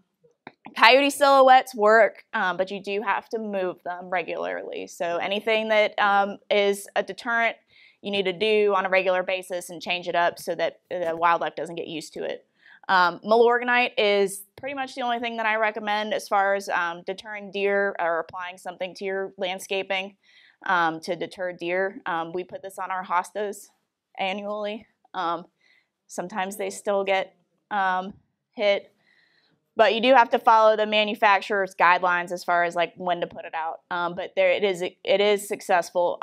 coyote silhouettes work, um, but you do have to move them regularly. So anything that um, is a deterrent, you need to do on a regular basis and change it up so that the wildlife doesn't get used to it. Um, Milorganite is pretty much the only thing that I recommend as far as um, deterring deer or applying something to your landscaping um, to deter deer. Um, we put this on our hostas annually. Um, sometimes they still get um, hit, but you do have to follow the manufacturer's guidelines as far as like when to put it out. But there it is. It is successful.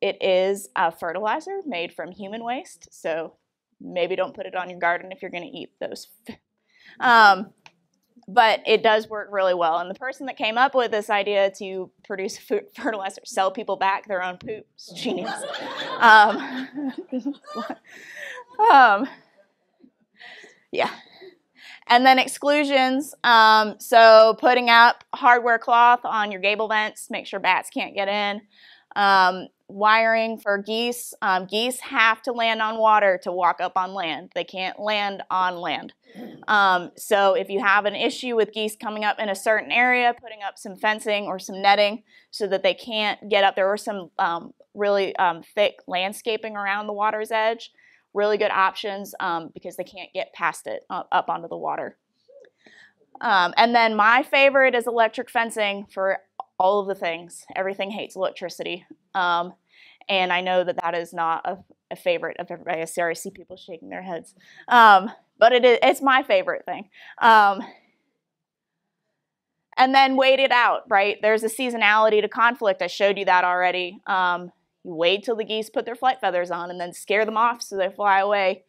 It is a fertilizer made from human waste, so maybe don't put it on your garden if you're going to eat those. um, but it does work really well. And the person that came up with this idea to produce food fertilizer, sell people back their own poop, genius. um, um, yeah. And then exclusions. Um, so putting up hardware cloth on your gable vents, make sure bats can't get in. Um, wiring for geese. Um, geese have to land on water to walk up on land. They can't land on land. Um, so if you have an issue with geese coming up in a certain area, putting up some fencing or some netting so that they can't get up. There are some um, really um, thick landscaping around the water's edge. Really good options um, because they can't get past it uh, up onto the water. Um, and then my favorite is electric fencing for all of the things. Everything hates electricity. Um, and I know that that is not a, a favorite of everybody. I already see people shaking their heads. Um, but it is, it's my favorite thing. Um, and then wait it out, right? There's a seasonality to conflict. I showed you that already. Um, you wait till the geese put their flight feathers on and then scare them off so they fly away.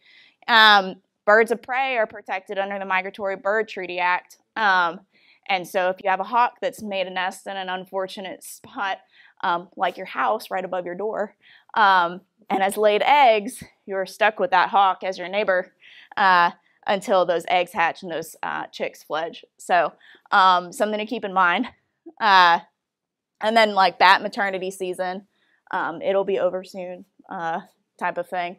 Um, birds of prey are protected under the Migratory Bird Treaty Act. And so if you have a hawk that's made a nest in an unfortunate spot, um, like your house right above your door, um, and has laid eggs, you're stuck with that hawk as your neighbor uh, until those eggs hatch and those uh, chicks fledge. So um, something to keep in mind. Uh, and then like bat maternity season, um, it'll be over soon uh, type of thing.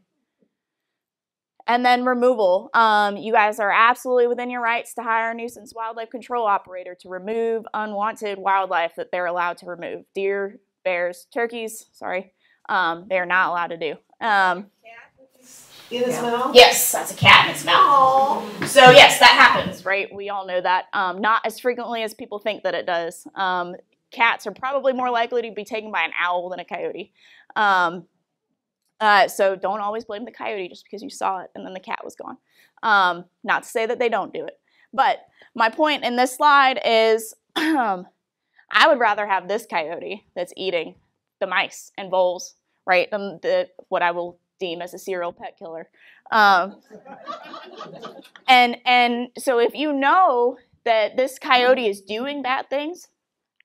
And then removal. Um, you guys are absolutely within your rights to hire a nuisance wildlife control operator to remove unwanted wildlife that they're allowed to remove. Deer, bears, turkeys, sorry, um, they're not allowed to do. Um, In the smell? yes, that's a cat in its mouth. So yes, that happens, right? We all know that. Um, not as frequently as people think that it does. Um, cats are probably more likely to be taken by an owl than a coyote. Um, uh, so don't always blame the coyote just because you saw it and then the cat was gone. Um, not to say that they don't do it. But my point in this slide is um, I would rather have this coyote that's eating the mice and voles, right, than the, what I will deem as a serial pet killer. Um, and and so if you know that this coyote is doing bad things,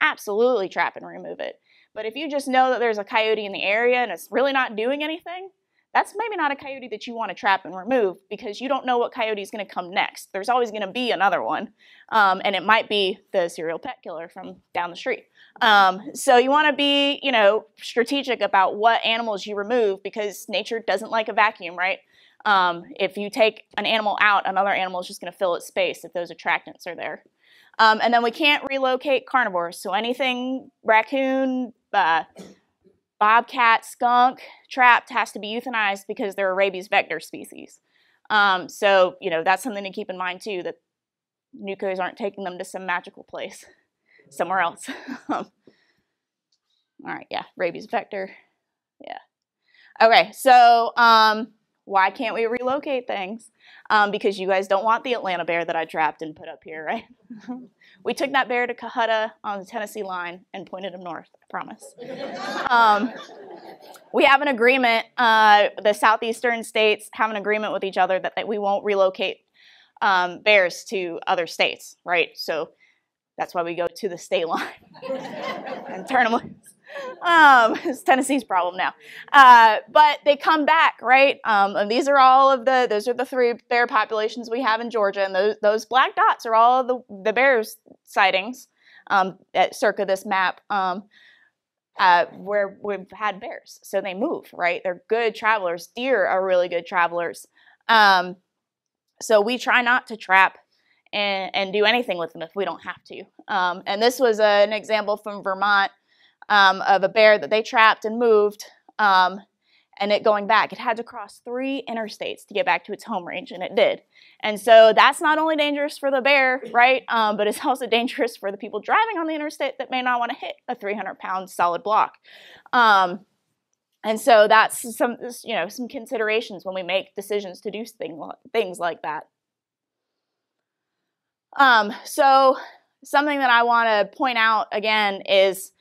absolutely trap and remove it. But if you just know that there's a coyote in the area and it's really not doing anything, that's maybe not a coyote that you want to trap and remove because you don't know what coyote is going to come next. There's always going to be another one, um, and it might be the serial pet killer from down the street. Um, so you want to be, you know, strategic about what animals you remove because nature doesn't like a vacuum, right? Um, if you take an animal out, another animal is just going to fill its space if those attractants are there. Um, and then we can't relocate carnivores. So anything raccoon, uh, bobcat, skunk trapped has to be euthanized because they're a rabies vector species. Um, so, you know, that's something to keep in mind too, that nucos aren't taking them to some magical place somewhere else. All right, yeah, rabies vector. Yeah. Okay, so um, why can't we relocate things? Um, because you guys don't want the Atlanta bear that I trapped and put up here, right? we took that bear to Cohutta on the Tennessee line and pointed him north, I promise. Um, we have an agreement, uh, the southeastern states have an agreement with each other that, that we won't relocate um, bears to other states, right? So that's why we go to the state line and turn them loose. Um, it's Tennessee's problem now. Uh, but they come back, right? Um, and these are all of the, those are the three bear populations we have in Georgia. And those, those black dots are all the, the bears sightings um, at circa this map um, uh, where we've had bears. So they move, right? They're good travelers. Deer are really good travelers. Um, so we try not to trap and, and do anything with them if we don't have to. Um, and this was a, an example from Vermont um, of a bear that they trapped and moved, um, and it going back. It had to cross three interstates to get back to its home range, and it did. And so that's not only dangerous for the bear, right, um, but it's also dangerous for the people driving on the interstate that may not want to hit a 300 pound solid block. Um, and so that's some, you know, some considerations when we make decisions to do thing, things like that. Um, so something that I want to point out again is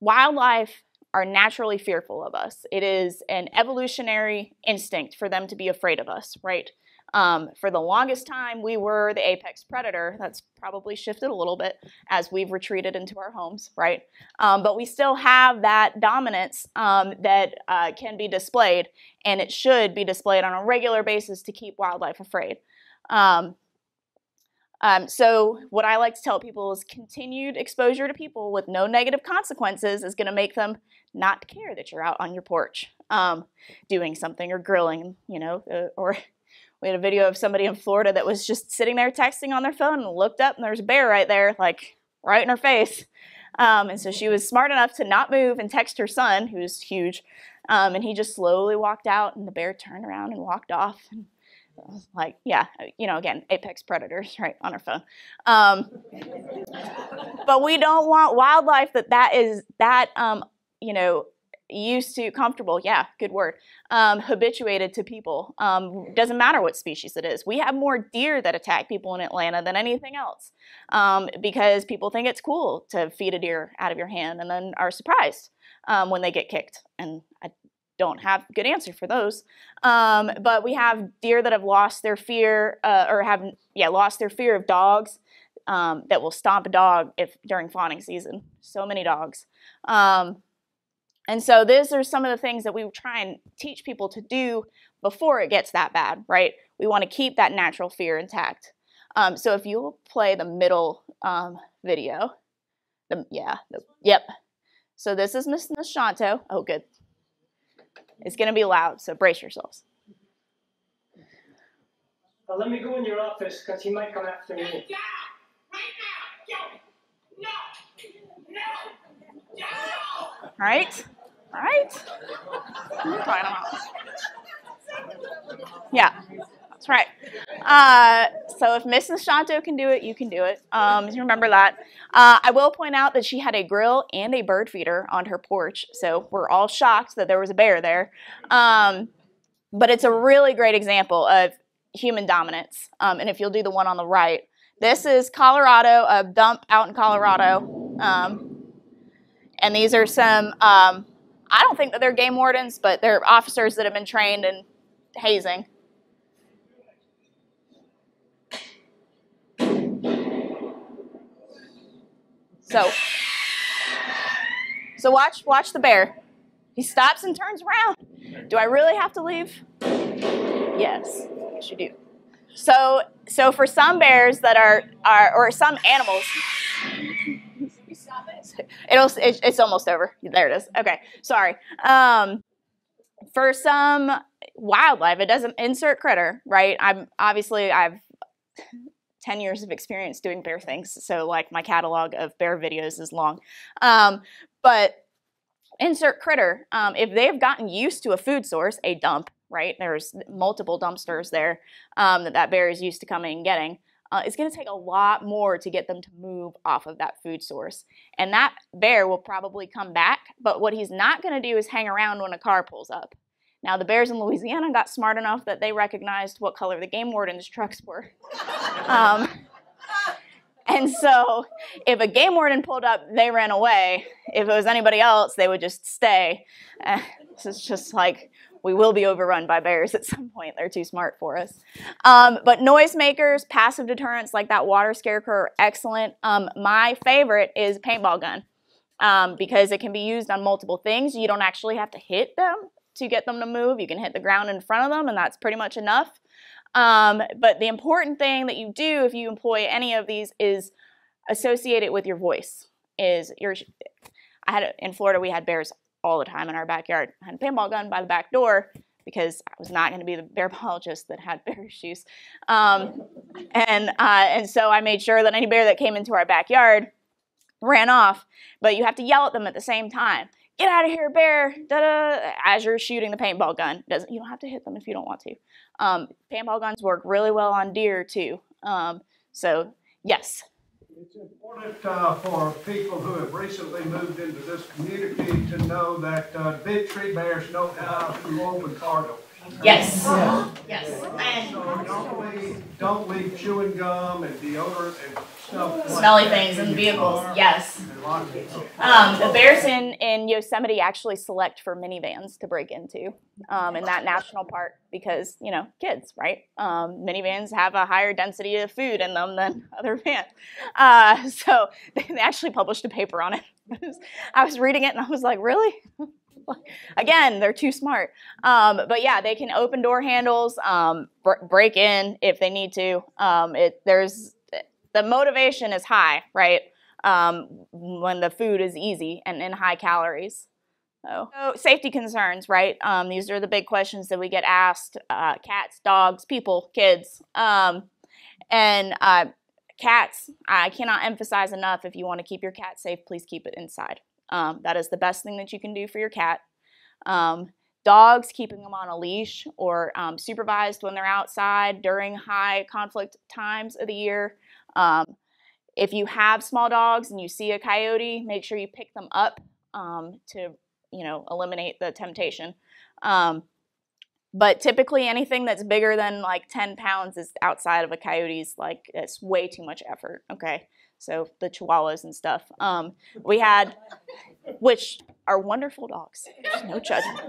wildlife are naturally fearful of us. It is an evolutionary instinct for them to be afraid of us, right? Um, for the longest time, we were the apex predator. That's probably shifted a little bit as we've retreated into our homes, right? Um, but we still have that dominance um, that uh, can be displayed, and it should be displayed on a regular basis to keep wildlife afraid. Um, um, so what I like to tell people is continued exposure to people with no negative consequences is going to make them not care that you're out on your porch um, doing something or grilling, you know, uh, or we had a video of somebody in Florida that was just sitting there texting on their phone and looked up and there's a bear right there, like right in her face. Um, and so she was smart enough to not move and text her son, who's huge, um, and he just slowly walked out and the bear turned around and walked off. And like, yeah, you know, again, apex predators, right, on our phone. Um, but we don't want wildlife that that is that, um, you know, used to comfortable, yeah, good word, um, habituated to people. Um, doesn't matter what species it is. We have more deer that attack people in Atlanta than anything else um, because people think it's cool to feed a deer out of your hand and then are surprised um, when they get kicked. And I don't have a good answer for those. Um, but we have deer that have lost their fear uh, or have yeah lost their fear of dogs um, that will stomp a dog if during fawning season. So many dogs. Um, and so these are some of the things that we try and teach people to do before it gets that bad, right? We want to keep that natural fear intact. Um, so if you'll play the middle um, video, the, yeah, the, yep. So this is Miss Nishanto. Oh, good. It's going to be loud, so brace yourselves. Uh, let me go in your office because he might come after me. Hey! Right! No! No! No! All right? All right? Yeah, that's right. Uh, so if Mrs. Shanto can do it, you can do it. Um, remember that. Uh, I will point out that she had a grill and a bird feeder on her porch, so we're all shocked that there was a bear there. Um, but it's a really great example of human dominance. Um, and if you'll do the one on the right, this is Colorado, a dump out in Colorado. Um, and these are some, um, I don't think that they're game wardens, but they're officers that have been trained in hazing. So, so watch, watch the bear. He stops and turns around. Do I really have to leave? Yes, yes you do. So, so for some bears that are, are or some animals, it'll it, it's almost over. There it is. Okay, sorry. Um, for some wildlife, it doesn't insert critter, right? I'm obviously I've 10 years of experience doing bear things, so like my catalog of bear videos is long. Um, but insert critter, um, if they've gotten used to a food source, a dump, right? There's multiple dumpsters there um, that that bear is used to coming and getting. Uh, it's going to take a lot more to get them to move off of that food source. And that bear will probably come back, but what he's not going to do is hang around when a car pulls up. Now, the bears in Louisiana got smart enough that they recognized what color the game warden's trucks were. Um, and so, if a game warden pulled up, they ran away. If it was anybody else, they would just stay. Uh, it's just like we will be overrun by bears at some point. They're too smart for us. Um, but noisemakers, passive deterrents like that water scarecrow are excellent. Um, my favorite is paintball gun um, because it can be used on multiple things. You don't actually have to hit them to get them to move. You can hit the ground in front of them, and that's pretty much enough. Um, but the important thing that you do if you employ any of these is associate it with your voice. Is your I had in Florida we had bears all the time in our backyard. I had a paintball gun by the back door because I was not going to be the bear biologist that had bear issues. Um, and uh, and so I made sure that any bear that came into our backyard ran off. But you have to yell at them at the same time. Get out of here, bear! Da-da, as you're shooting the paintball gun. Doesn't you don't have to hit them if you don't want to. Um, paintball guns work really well on deer too. Um, so yes, It's important uh, for people who have recently moved into this community to know that uh, Bent Tree bears don't have through open car doors. yes, yes. And So don't leave, don't leave chewing gum and deodorant and stuff like smelly that things in vehicles. car Yes. and lock it up. Um, the bears in, in Yosemite actually select for minivans to break into um, in that national park because, you know, kids, right? Um, minivans have a higher density of food in them than other vans. Uh, so they actually published a paper on it. I was reading it and I was like, really? Again, they're too smart. Um, but yeah, they can open door handles, um, br- break in if they need to. Um, it, there's the motivation is high, right? um, when the food is easy and in high calories. So, so safety concerns, right? Um, these are the big questions that we get asked: uh, cats, dogs, people, kids, um, and uh, cats. I cannot emphasize enough. If you want to keep your cat safe, please keep it inside. Um, that is the best thing that you can do for your cat. Um, dogs, keeping them on a leash or um, supervised when they're outside during high conflict times of the year. Um, if you have small dogs and you see a coyote, make sure you pick them up um, to, you know, eliminate the temptation. Um, but typically, anything that's bigger than like 10 pounds is outside of a coyote's like it's way too much effort. Okay, so the Chihuahuas and stuff. Um, we had, which are wonderful dogs. There's no judgment.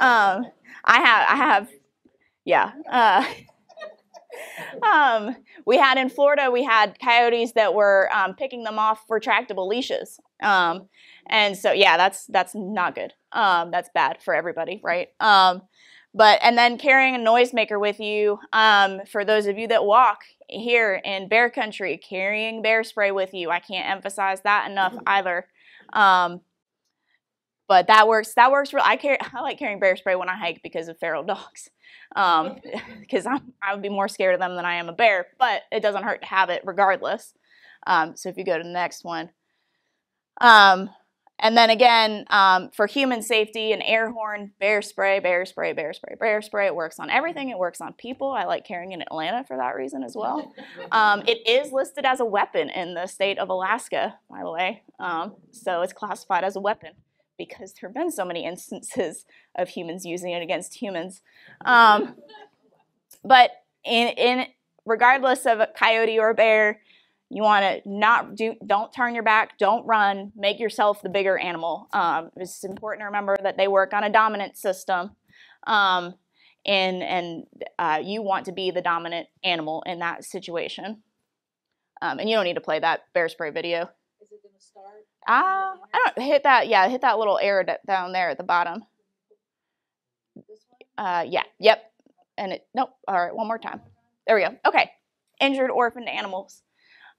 Um, I have, I have, yeah. Uh, um, we had in Florida, we had coyotes that were um, picking them off for retractable leashes. Um, and so, yeah, that's that's not good. Um, that's bad for everybody, right? But and then carrying a noisemaker with you. Um, for those of you that walk here in bear country, carrying bear spray with you. I can't emphasize that enough either. Um, but that works. That works. Real. I carry. I like carrying bear spray when I hike because of feral dogs. Um, because I'm I would be more scared of them than I am a bear. But it doesn't hurt to have it regardless. Um, so if you go to the next one. Um, and then again, um, for human safety, an air horn, bear spray, bear spray, bear spray, bear spray. It works on everything. It works on people. I like carrying in Atlanta for that reason as well. Um, it is listed as a weapon in the state of Alaska, by the way. Um, so it's classified as a weapon because there have been so many instances of humans using it against humans. Um, but in, in regardless of a coyote or a bear, you want to not do, don't turn your back, don't run, make yourself the bigger animal. Um, it's important to remember that they work on a dominant system, um, and and uh, you want to be the dominant animal in that situation. Um, and you don't need to play that bear spray video. Is it gonna start? Ah, I don't hit that. Yeah, hit that little arrow down there at the bottom. Uh, yeah, yep. And it, nope. All right, one more time. There we go. Okay. Injured orphaned animals.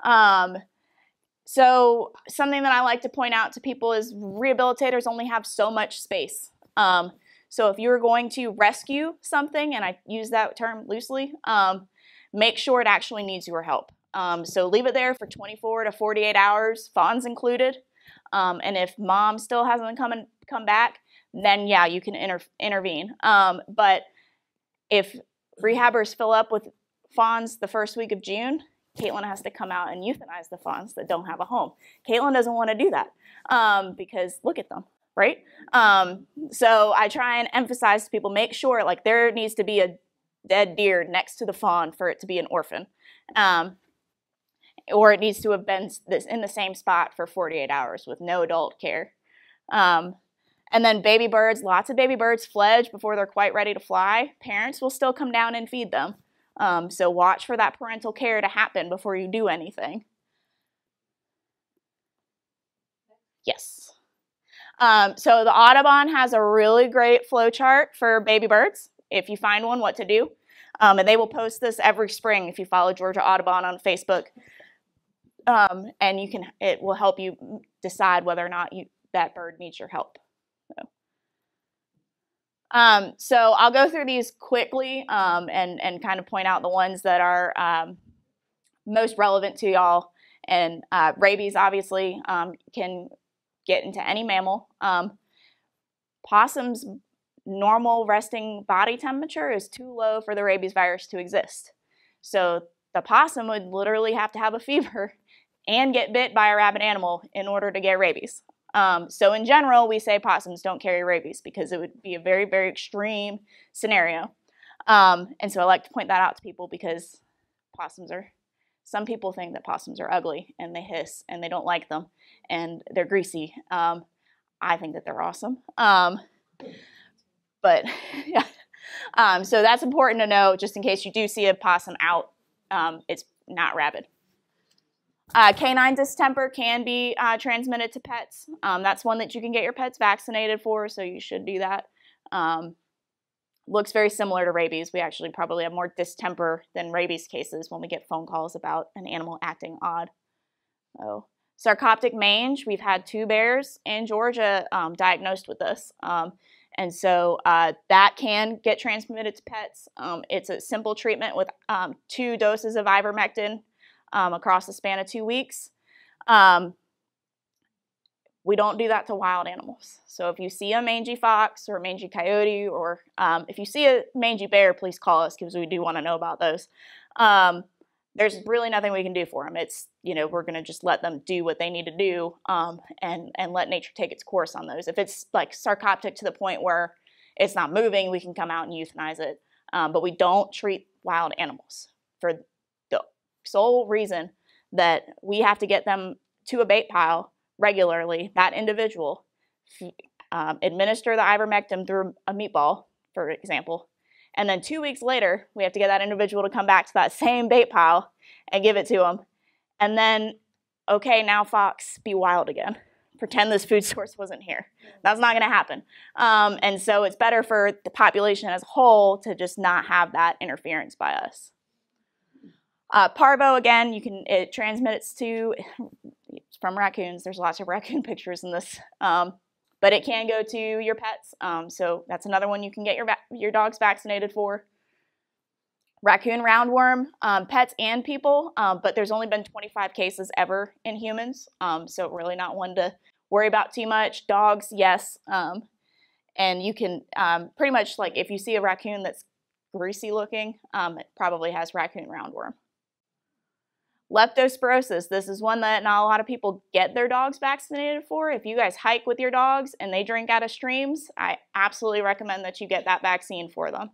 Um, so something that I like to point out to people is rehabilitators only have so much space. Um, so if you're going to rescue something, and I use that term loosely, um, make sure it actually needs your help. Um, so leave it there for 24 to 48 hours, fawns included. Um, and if mom still hasn't come and come back, then yeah, you can inter- intervene. Um, but if rehabbers fill up with fawns the first week of June, Kaitlin has to come out and euthanize the fawns that don't have a home. Kaitlin doesn't want to do that um, because look at them, right? Um, so I try and emphasize to people, make sure like there needs to be a dead deer next to the fawn for it to be an orphan. Um, or it needs to have been this in the same spot for 48 hours with no adult care. Um, and then baby birds, lots of baby birds fledge before they're quite ready to fly. Parents will still come down and feed them. Um, so watch for that parental care to happen before you do anything. Yes. Um, so the Audubon has a really great flow chart for baby birds. If you find one, what to do. Um, and they will post this every spring if you follow Georgia Audubon on Facebook. Um, and you can it will help you decide whether or not you that bird needs your help. So, um, so I'll go through these quickly um, and and kind of point out the ones that are um, most relevant to y'all. And uh, rabies obviously um, can get into any mammal. Um, possums' normal resting body temperature is too low for the rabies virus to exist. So the possum would literally have to have a fever and get bit by a rabid animal in order to get rabies. Um, so in general, we say possums don't carry rabies because it would be a very, very extreme scenario. Um, and so I like to point that out to people because possums are, some people think that possums are ugly and they hiss and they don't like them and they're greasy. Um, I think that they're awesome. Um, but yeah, um, so that's important to know just in case you do see a possum out, um, it's not rabid. Uh, canine distemper can be uh, transmitted to pets. Um, that's one that you can get your pets vaccinated for, so you should do that. Um, looks very similar to rabies. We actually probably have more distemper than rabies cases when we get phone calls about an animal acting odd. Oh. Sarcoptic mange, we've had two bears in Georgia um, diagnosed with this. Um, and so uh, that can get transmitted to pets. Um, it's a simple treatment with um, two doses of ivermectin um, across the span of two weeks. Um, we don't do that to wild animals. So if you see a mangy fox or a mangy coyote, or um, if you see a mangy bear, please call us because we do want to know about those. Um, there's really nothing we can do for them. It's you know we're going to just let them do what they need to do um, and and let nature take its course on those. If it's like sarcoptic to the point where it's not moving, we can come out and euthanize it. Um, but we don't treat wild animals for sole reason that we have to get them to a bait pile regularly, that individual, um, administer the ivermectin through a meatball, for example, and then two weeks later, we have to get that individual to come back to that same bait pile and give it to them. And then, okay, now Fox, be wild again. Pretend this food source wasn't here. That's not going to happen. Um, and so it's better for the population as a whole to just not have that interference by us. Uh, parvo, again, you can it transmits to from raccoons. There's lots of raccoon pictures in this. Um, but it can go to your pets. Um, so that's another one you can get your, your dogs vaccinated for. Raccoon roundworm, um, pets and people, um, but there's only been 25 cases ever in humans, um, so really not one to worry about too much. Dogs, yes, um, and you can pretty much like if you see a raccoon that's greasy looking, it probably has raccoon roundworm. Leptospirosis, this is one that not a lot of people get their dogs vaccinated for. If you guys hike with your dogs and they drink out of streams, I absolutely recommend that you get that vaccine for them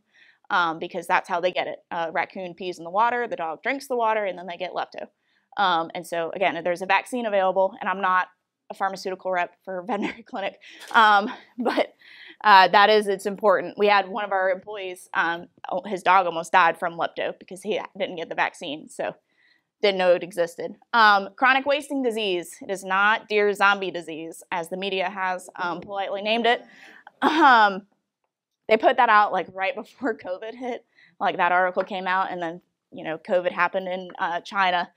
um, because that's how they get it. A raccoon pees in the water, the dog drinks the water, and then they get lepto. Um, and so, again, there's a vaccine available, and I'm not a pharmaceutical rep for a veterinary clinic, um, but uh, that is, it's important. We had one of our employees, um, his dog almost died from lepto because he didn't get the vaccine. So, didn't know it existed. Um, chronic wasting disease. It is not deer zombie disease, as the media has um, politely named it. Um, they put that out like right before COVID hit. Like that article came out, and then you know COVID happened in uh, China,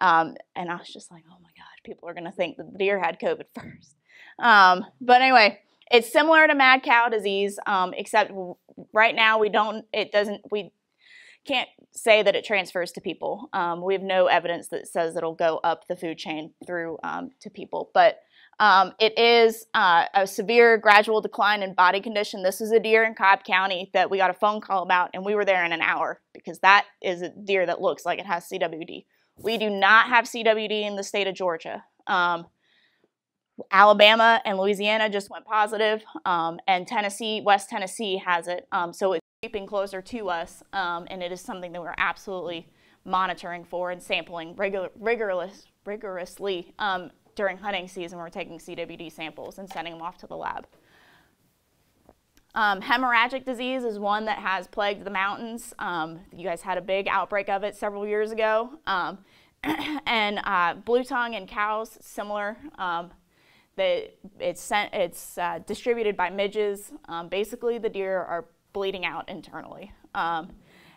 um, and I was just like, oh my god, people are gonna think that the deer had COVID first. Um, but anyway, it's similar to mad cow disease, um, except right now we don't. It doesn't. We can't say that it transfers to people. Um, we have no evidence that says it'll go up the food chain through um, to people, but um, it is uh, a severe gradual decline in body condition. This is a deer in Cobb County that we got a phone call about, and we were there in an hour because that is a deer that looks like it has CWD. We do not have CWD in the state of Georgia. Um, Alabama and Louisiana just went positive, um, and Tennessee, West Tennessee has it. Um, so creeping closer to us, um, and it is something that we're absolutely monitoring for and sampling rigor rigorous, rigorously um, during hunting season. We're taking CWD samples and sending them off to the lab. Um, hemorrhagic disease is one that has plagued the mountains. Um, you guys had a big outbreak of it several years ago. Um, and uh, blue tongue in cows, similar. Um, the, it's sent, it's uh, distributed by midges. Um, basically, the deer are bleeding out internally. Um,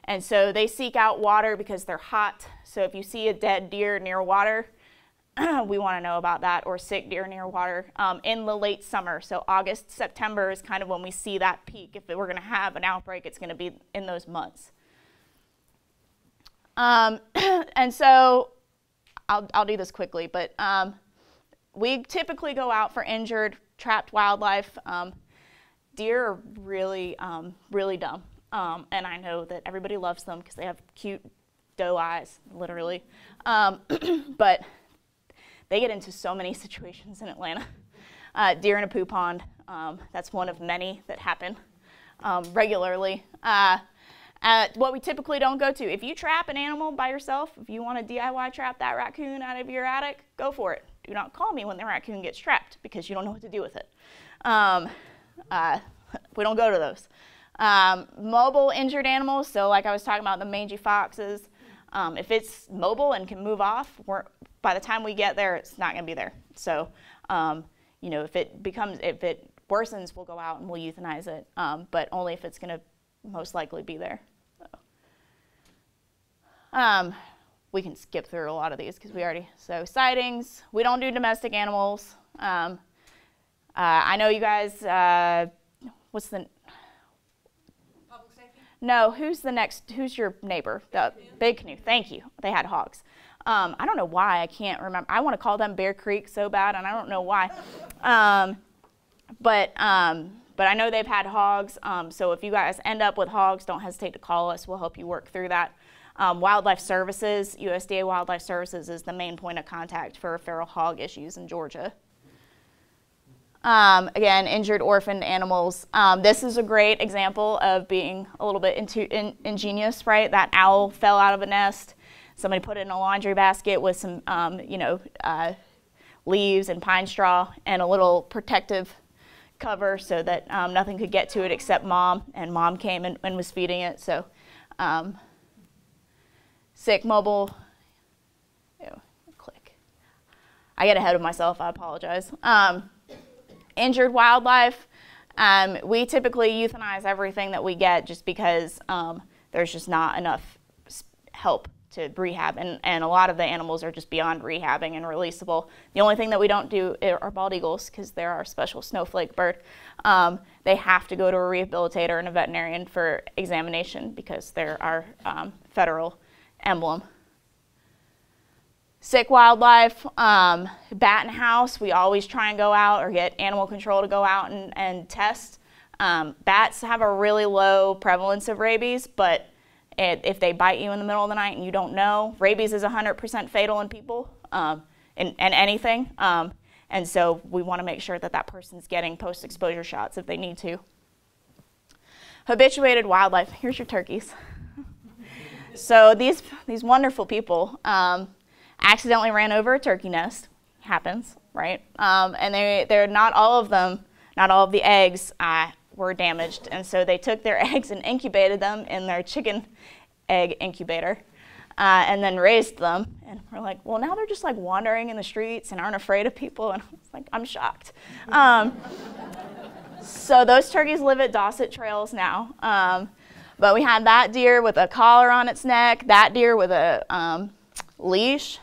and so they seek out water because they're hot. So if you see a dead deer near water, we want to know about that, or sick deer near water um, in the late summer. So August, September is kind of when we see that peak. If we're going to have an outbreak, it's going to be in those months. Um, and so I'll, I'll do this quickly, but um, we typically go out for injured, trapped wildlife. Um, deer are really, um, really dumb. Um, and I know that everybody loves them because they have cute doe eyes, literally. Um, but they get into so many situations in Atlanta. Uh, deer in a poo pond, um, that's one of many that happen um, regularly. Uh, uh, what we typically don't go to, if you trap an animal by yourself, if you want to DIY trap that raccoon out of your attic, go for it. Do not call me when the raccoon gets trapped because you don't know what to do with it. Um, uh, we don't go to those. Um, mobile injured animals, so like I was talking about the mangy foxes, um, if it's mobile and can move off, by the time we get there, it's not going to be there. So, um, you know, if it becomes, if it worsens, we'll go out and we'll euthanize it, um, but only if it's going to most likely be there. Um, we can skip through a lot of these because we already, so sightings, we don't do domestic animals. Um, I know you guys, uh, what's the, Public safety? no, who's the next, who's your neighbor? The Big Canoe, thank you. They had hogs. Um, I don't know why, I can't remember. I want to call them Bear Creek so bad, and I don't know why. Um, but, um, but I know they've had hogs, um, so if you guys end up with hogs, don't hesitate to call us. We'll help you work through that. Um, Wildlife Services, USDA Wildlife Services is the main point of contact for feral hog issues in Georgia. Um, again, injured orphaned animals. Um, this is a great example of being a little bit into, in, ingenious, right? That owl fell out of a nest. Somebody put it in a laundry basket with some, um, you know, uh, leaves and pine straw and a little protective cover so that um, nothing could get to it except mom. And mom came and, and was feeding it. So um, sick mobile. Ew, click. I get ahead of myself. I apologize. Injured wildlife. Um, we typically euthanize everything that we get just because um, there's just not enough help to rehab, and, and a lot of the animals are just beyond rehabbing and releasable. The only thing that we don't do are bald eagles because they're our special snowflake bird. Um, they have to go to a rehabilitator and a veterinarian for examination because they're our um, federal emblem. Sick wildlife, um, bat and house, we always try and go out or get animal control to go out and, and test. Um, bats have a really low prevalence of rabies, but it, if they bite you in the middle of the night and you don't know, rabies is 100% fatal in people um, and, anything. Um, and so we want to make sure that that person's getting post exposure shots if they need to. Habituated wildlife, here's your turkeys. so these, these wonderful people um, accidentally ran over a turkey nest. Happens, right? Um, and they, they're not all of them, not all of the eggs uh, were damaged. And so they took their eggs and incubated them in their chicken egg incubator. Uh, and then raised them. And we're like, well, now they're just like wandering in the streets and aren't afraid of people. And I was like, I'm shocked. Um, so those turkeys live at Dauset Trails now. Um, but we had that deer with a collar on its neck, that deer with a um, leash,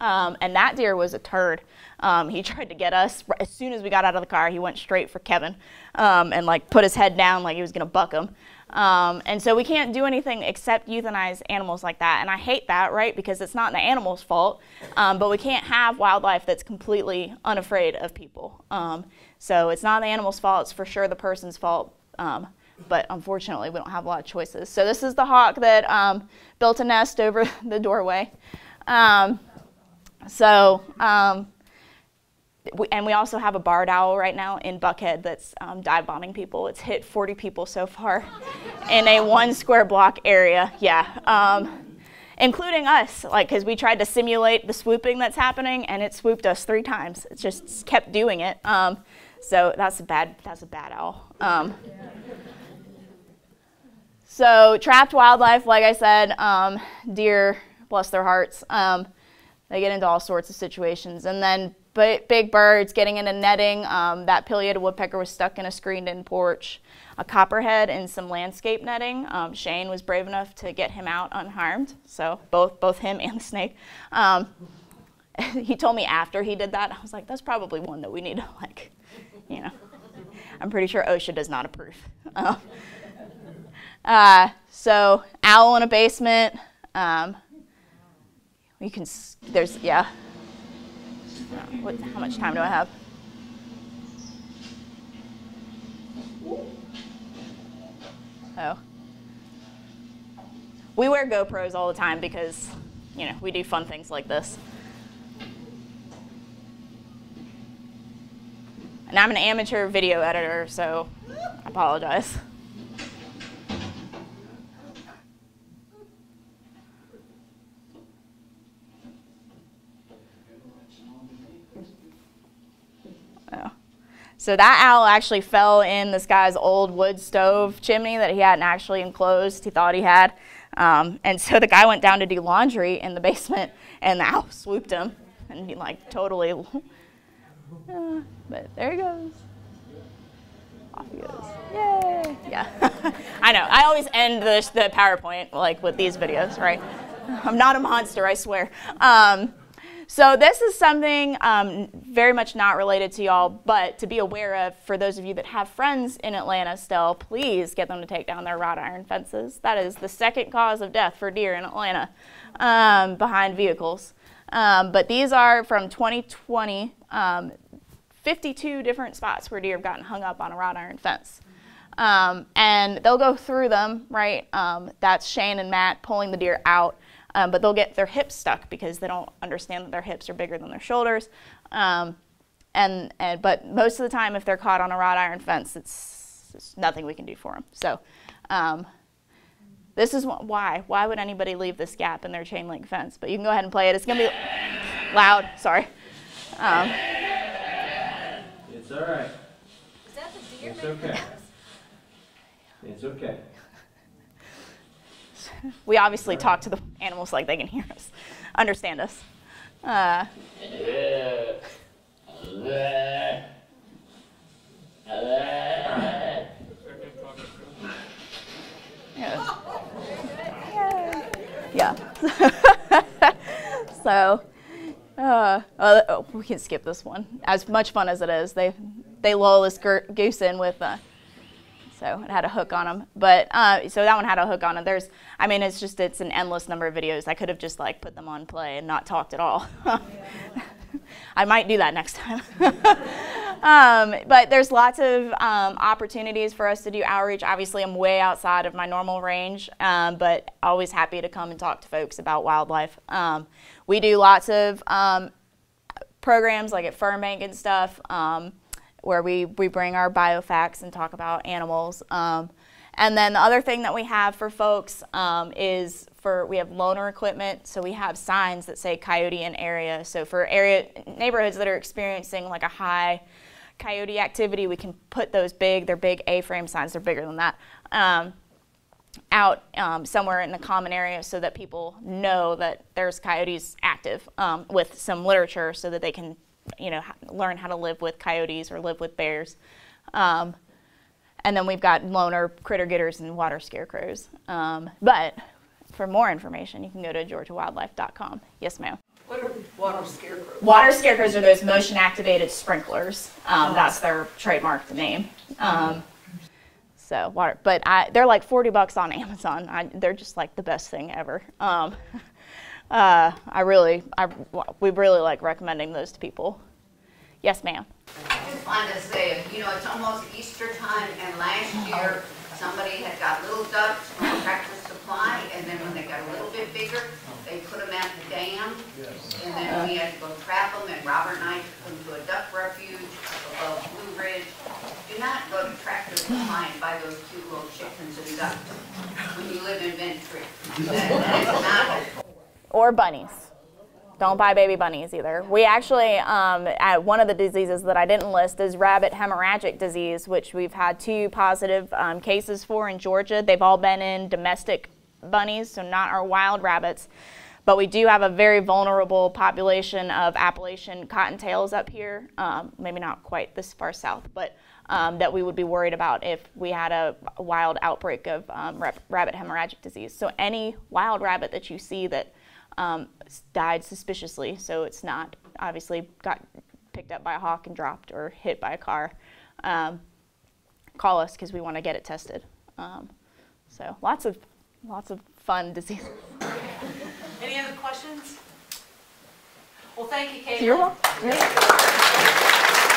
um, and that deer was a turd. Um, he tried to get us as soon as we got out of the car. He went straight for Kevin um, and like put his head down like he was gonna buck him. Um, and so we can't do anything except euthanize animals like that. And I hate that, right? Because it's not the animal's fault. Um, but we can't have wildlife that's completely unafraid of people. Um, so it's not the animal's fault. It's for sure the person's fault. But unfortunately, we don't have a lot of choices. So this is the hawk that um, built a nest over the doorway. Um, so we, and we also have a barred owl right now in Buckhead that's um, dive bombing people. It's hit 40 people so far in a one square block area. Yeah. Um, including us, like, because we tried to simulate the swooping that's happening, and it swooped us three times. It just kept doing it. Um, so that's a bad. That's a bad owl. Um, so trapped wildlife, like I said, um, deer, bless their hearts. Um, they get into all sorts of situations, and then big birds getting into netting. Um, that pileated woodpecker was stuck in a screened-in porch. A copperhead in some landscape netting. Um, Shane was brave enough to get him out unharmed. So both both him and the snake. Um, he told me after he did that, I was like, that's probably one that we need to like, you know. I'm pretty sure OSHA does not approve. Um, uh, so owl in a basement. You can, there's, yeah. What, how much time do I have? Oh. We wear GoPros all the time because, you know, we do fun things like this. And I'm an amateur video editor, so I apologize. Oh. So that owl actually fell in this guy's old wood stove chimney that he hadn't actually enclosed. He thought he had. Um, and so the guy went down to do laundry in the basement, and the owl swooped him, and he like totally. But there he goes. Off he goes. Yay! Yeah. I know. I always end the, the PowerPoint like with these videos, right? I'm not a monster, I swear. Um, so this is something um, very much not related to y'all, but to be aware of for those of you that have friends in Atlanta still, please get them to take down their wrought iron fences. That is the second cause of death for deer in Atlanta, um, behind vehicles. Um, but these are from 2020, um, 52 different spots where deer have gotten hung up on a wrought iron fence. Um, and they'll go through them, right? Um, that's Shane and Matt pulling the deer out. Um, but they'll get their hips stuck because they don't understand that their hips are bigger than their shoulders. Um, and, and but most of the time, if they're caught on a wrought iron fence, it's, it's nothing we can do for them. So um, this is wh- why. Why would anybody leave this gap in their chain link fence? But you can go ahead and play it. It's gonna be loud. Sorry. Um, It's all right. Is that the deer? It's okay. It's okay. We obviously talk to the animals like they can hear us, understand us. Uh, yeah. Yeah. so, uh, oh, we can skip this one. As much fun as it is, they they lull this goose in with. Uh, so it had a hook on them. But uh, so that one had a hook on it. There's, I mean, it's just it's an endless number of videos. I could have just like put them on play and not talked at all. I might do that next time. um, but there's lots of um, opportunities for us to do outreach. Obviously, I'm way outside of my normal range, um, but always happy to come and talk to folks about wildlife. Um, we do lots of um, programs like at Fernbank and stuff, um, where we, we bring our biofacts and talk about animals. Um, and then the other thing that we have for folks um, is for we have loaner equipment. So we have signs that say coyote in area. So for area neighborhoods that are experiencing like a high coyote activity, we can put those big, they're big A-frame signs, they're bigger than that, um, out um, somewhere in the common area so that people know that there's coyotes active um, with some literature so that they can, you know, learn how to live with coyotes or live with bears. Um, and then we've got loaner critter getters and water scarecrows. Um, but for more information, you can go to georgiawildlife.com. Yes, ma'am. What are water scarecrows? Water scarecrows are those motion activated sprinklers. Um, that's their trademarked name. Um, so water, but I, they're like 40 bucks on Amazon. I, they're just like the best thing ever. Uh, I really, I, we really like recommending those to people. Yes, ma'am. I just wanted to say, you know, it's almost Easter time, and last year, somebody had got little ducks from Tractor Supply, and then when they got a little bit bigger, they put them at the dam, and then we had to go trap them, and Robert and I took them to a duck refuge above Blue Ridge. Do not go to Tractor Supply and buy those cute little chickens and ducks when you live in Bent Tree. That that is not or bunnies. Don't buy baby bunnies either. We actually, um, at one of the diseases that I didn't list is rabbit hemorrhagic disease, which we've had two positive um, cases for in Georgia. They've all been in domestic bunnies, so not our wild rabbits. But we do have a very vulnerable population of Appalachian cottontails up here. Um, maybe not quite this far south, but um, that we would be worried about if we had a, wild outbreak of um, rabbit hemorrhagic disease. So any wild rabbit that you see that um, died suspiciously, so it's not obviously got picked up by a hawk and dropped or hit by a car. Um, call us because we want to get it tested. Um, so lots of lots of fun diseases. Any other questions? Well, thank you, Kaitlin. You're welcome.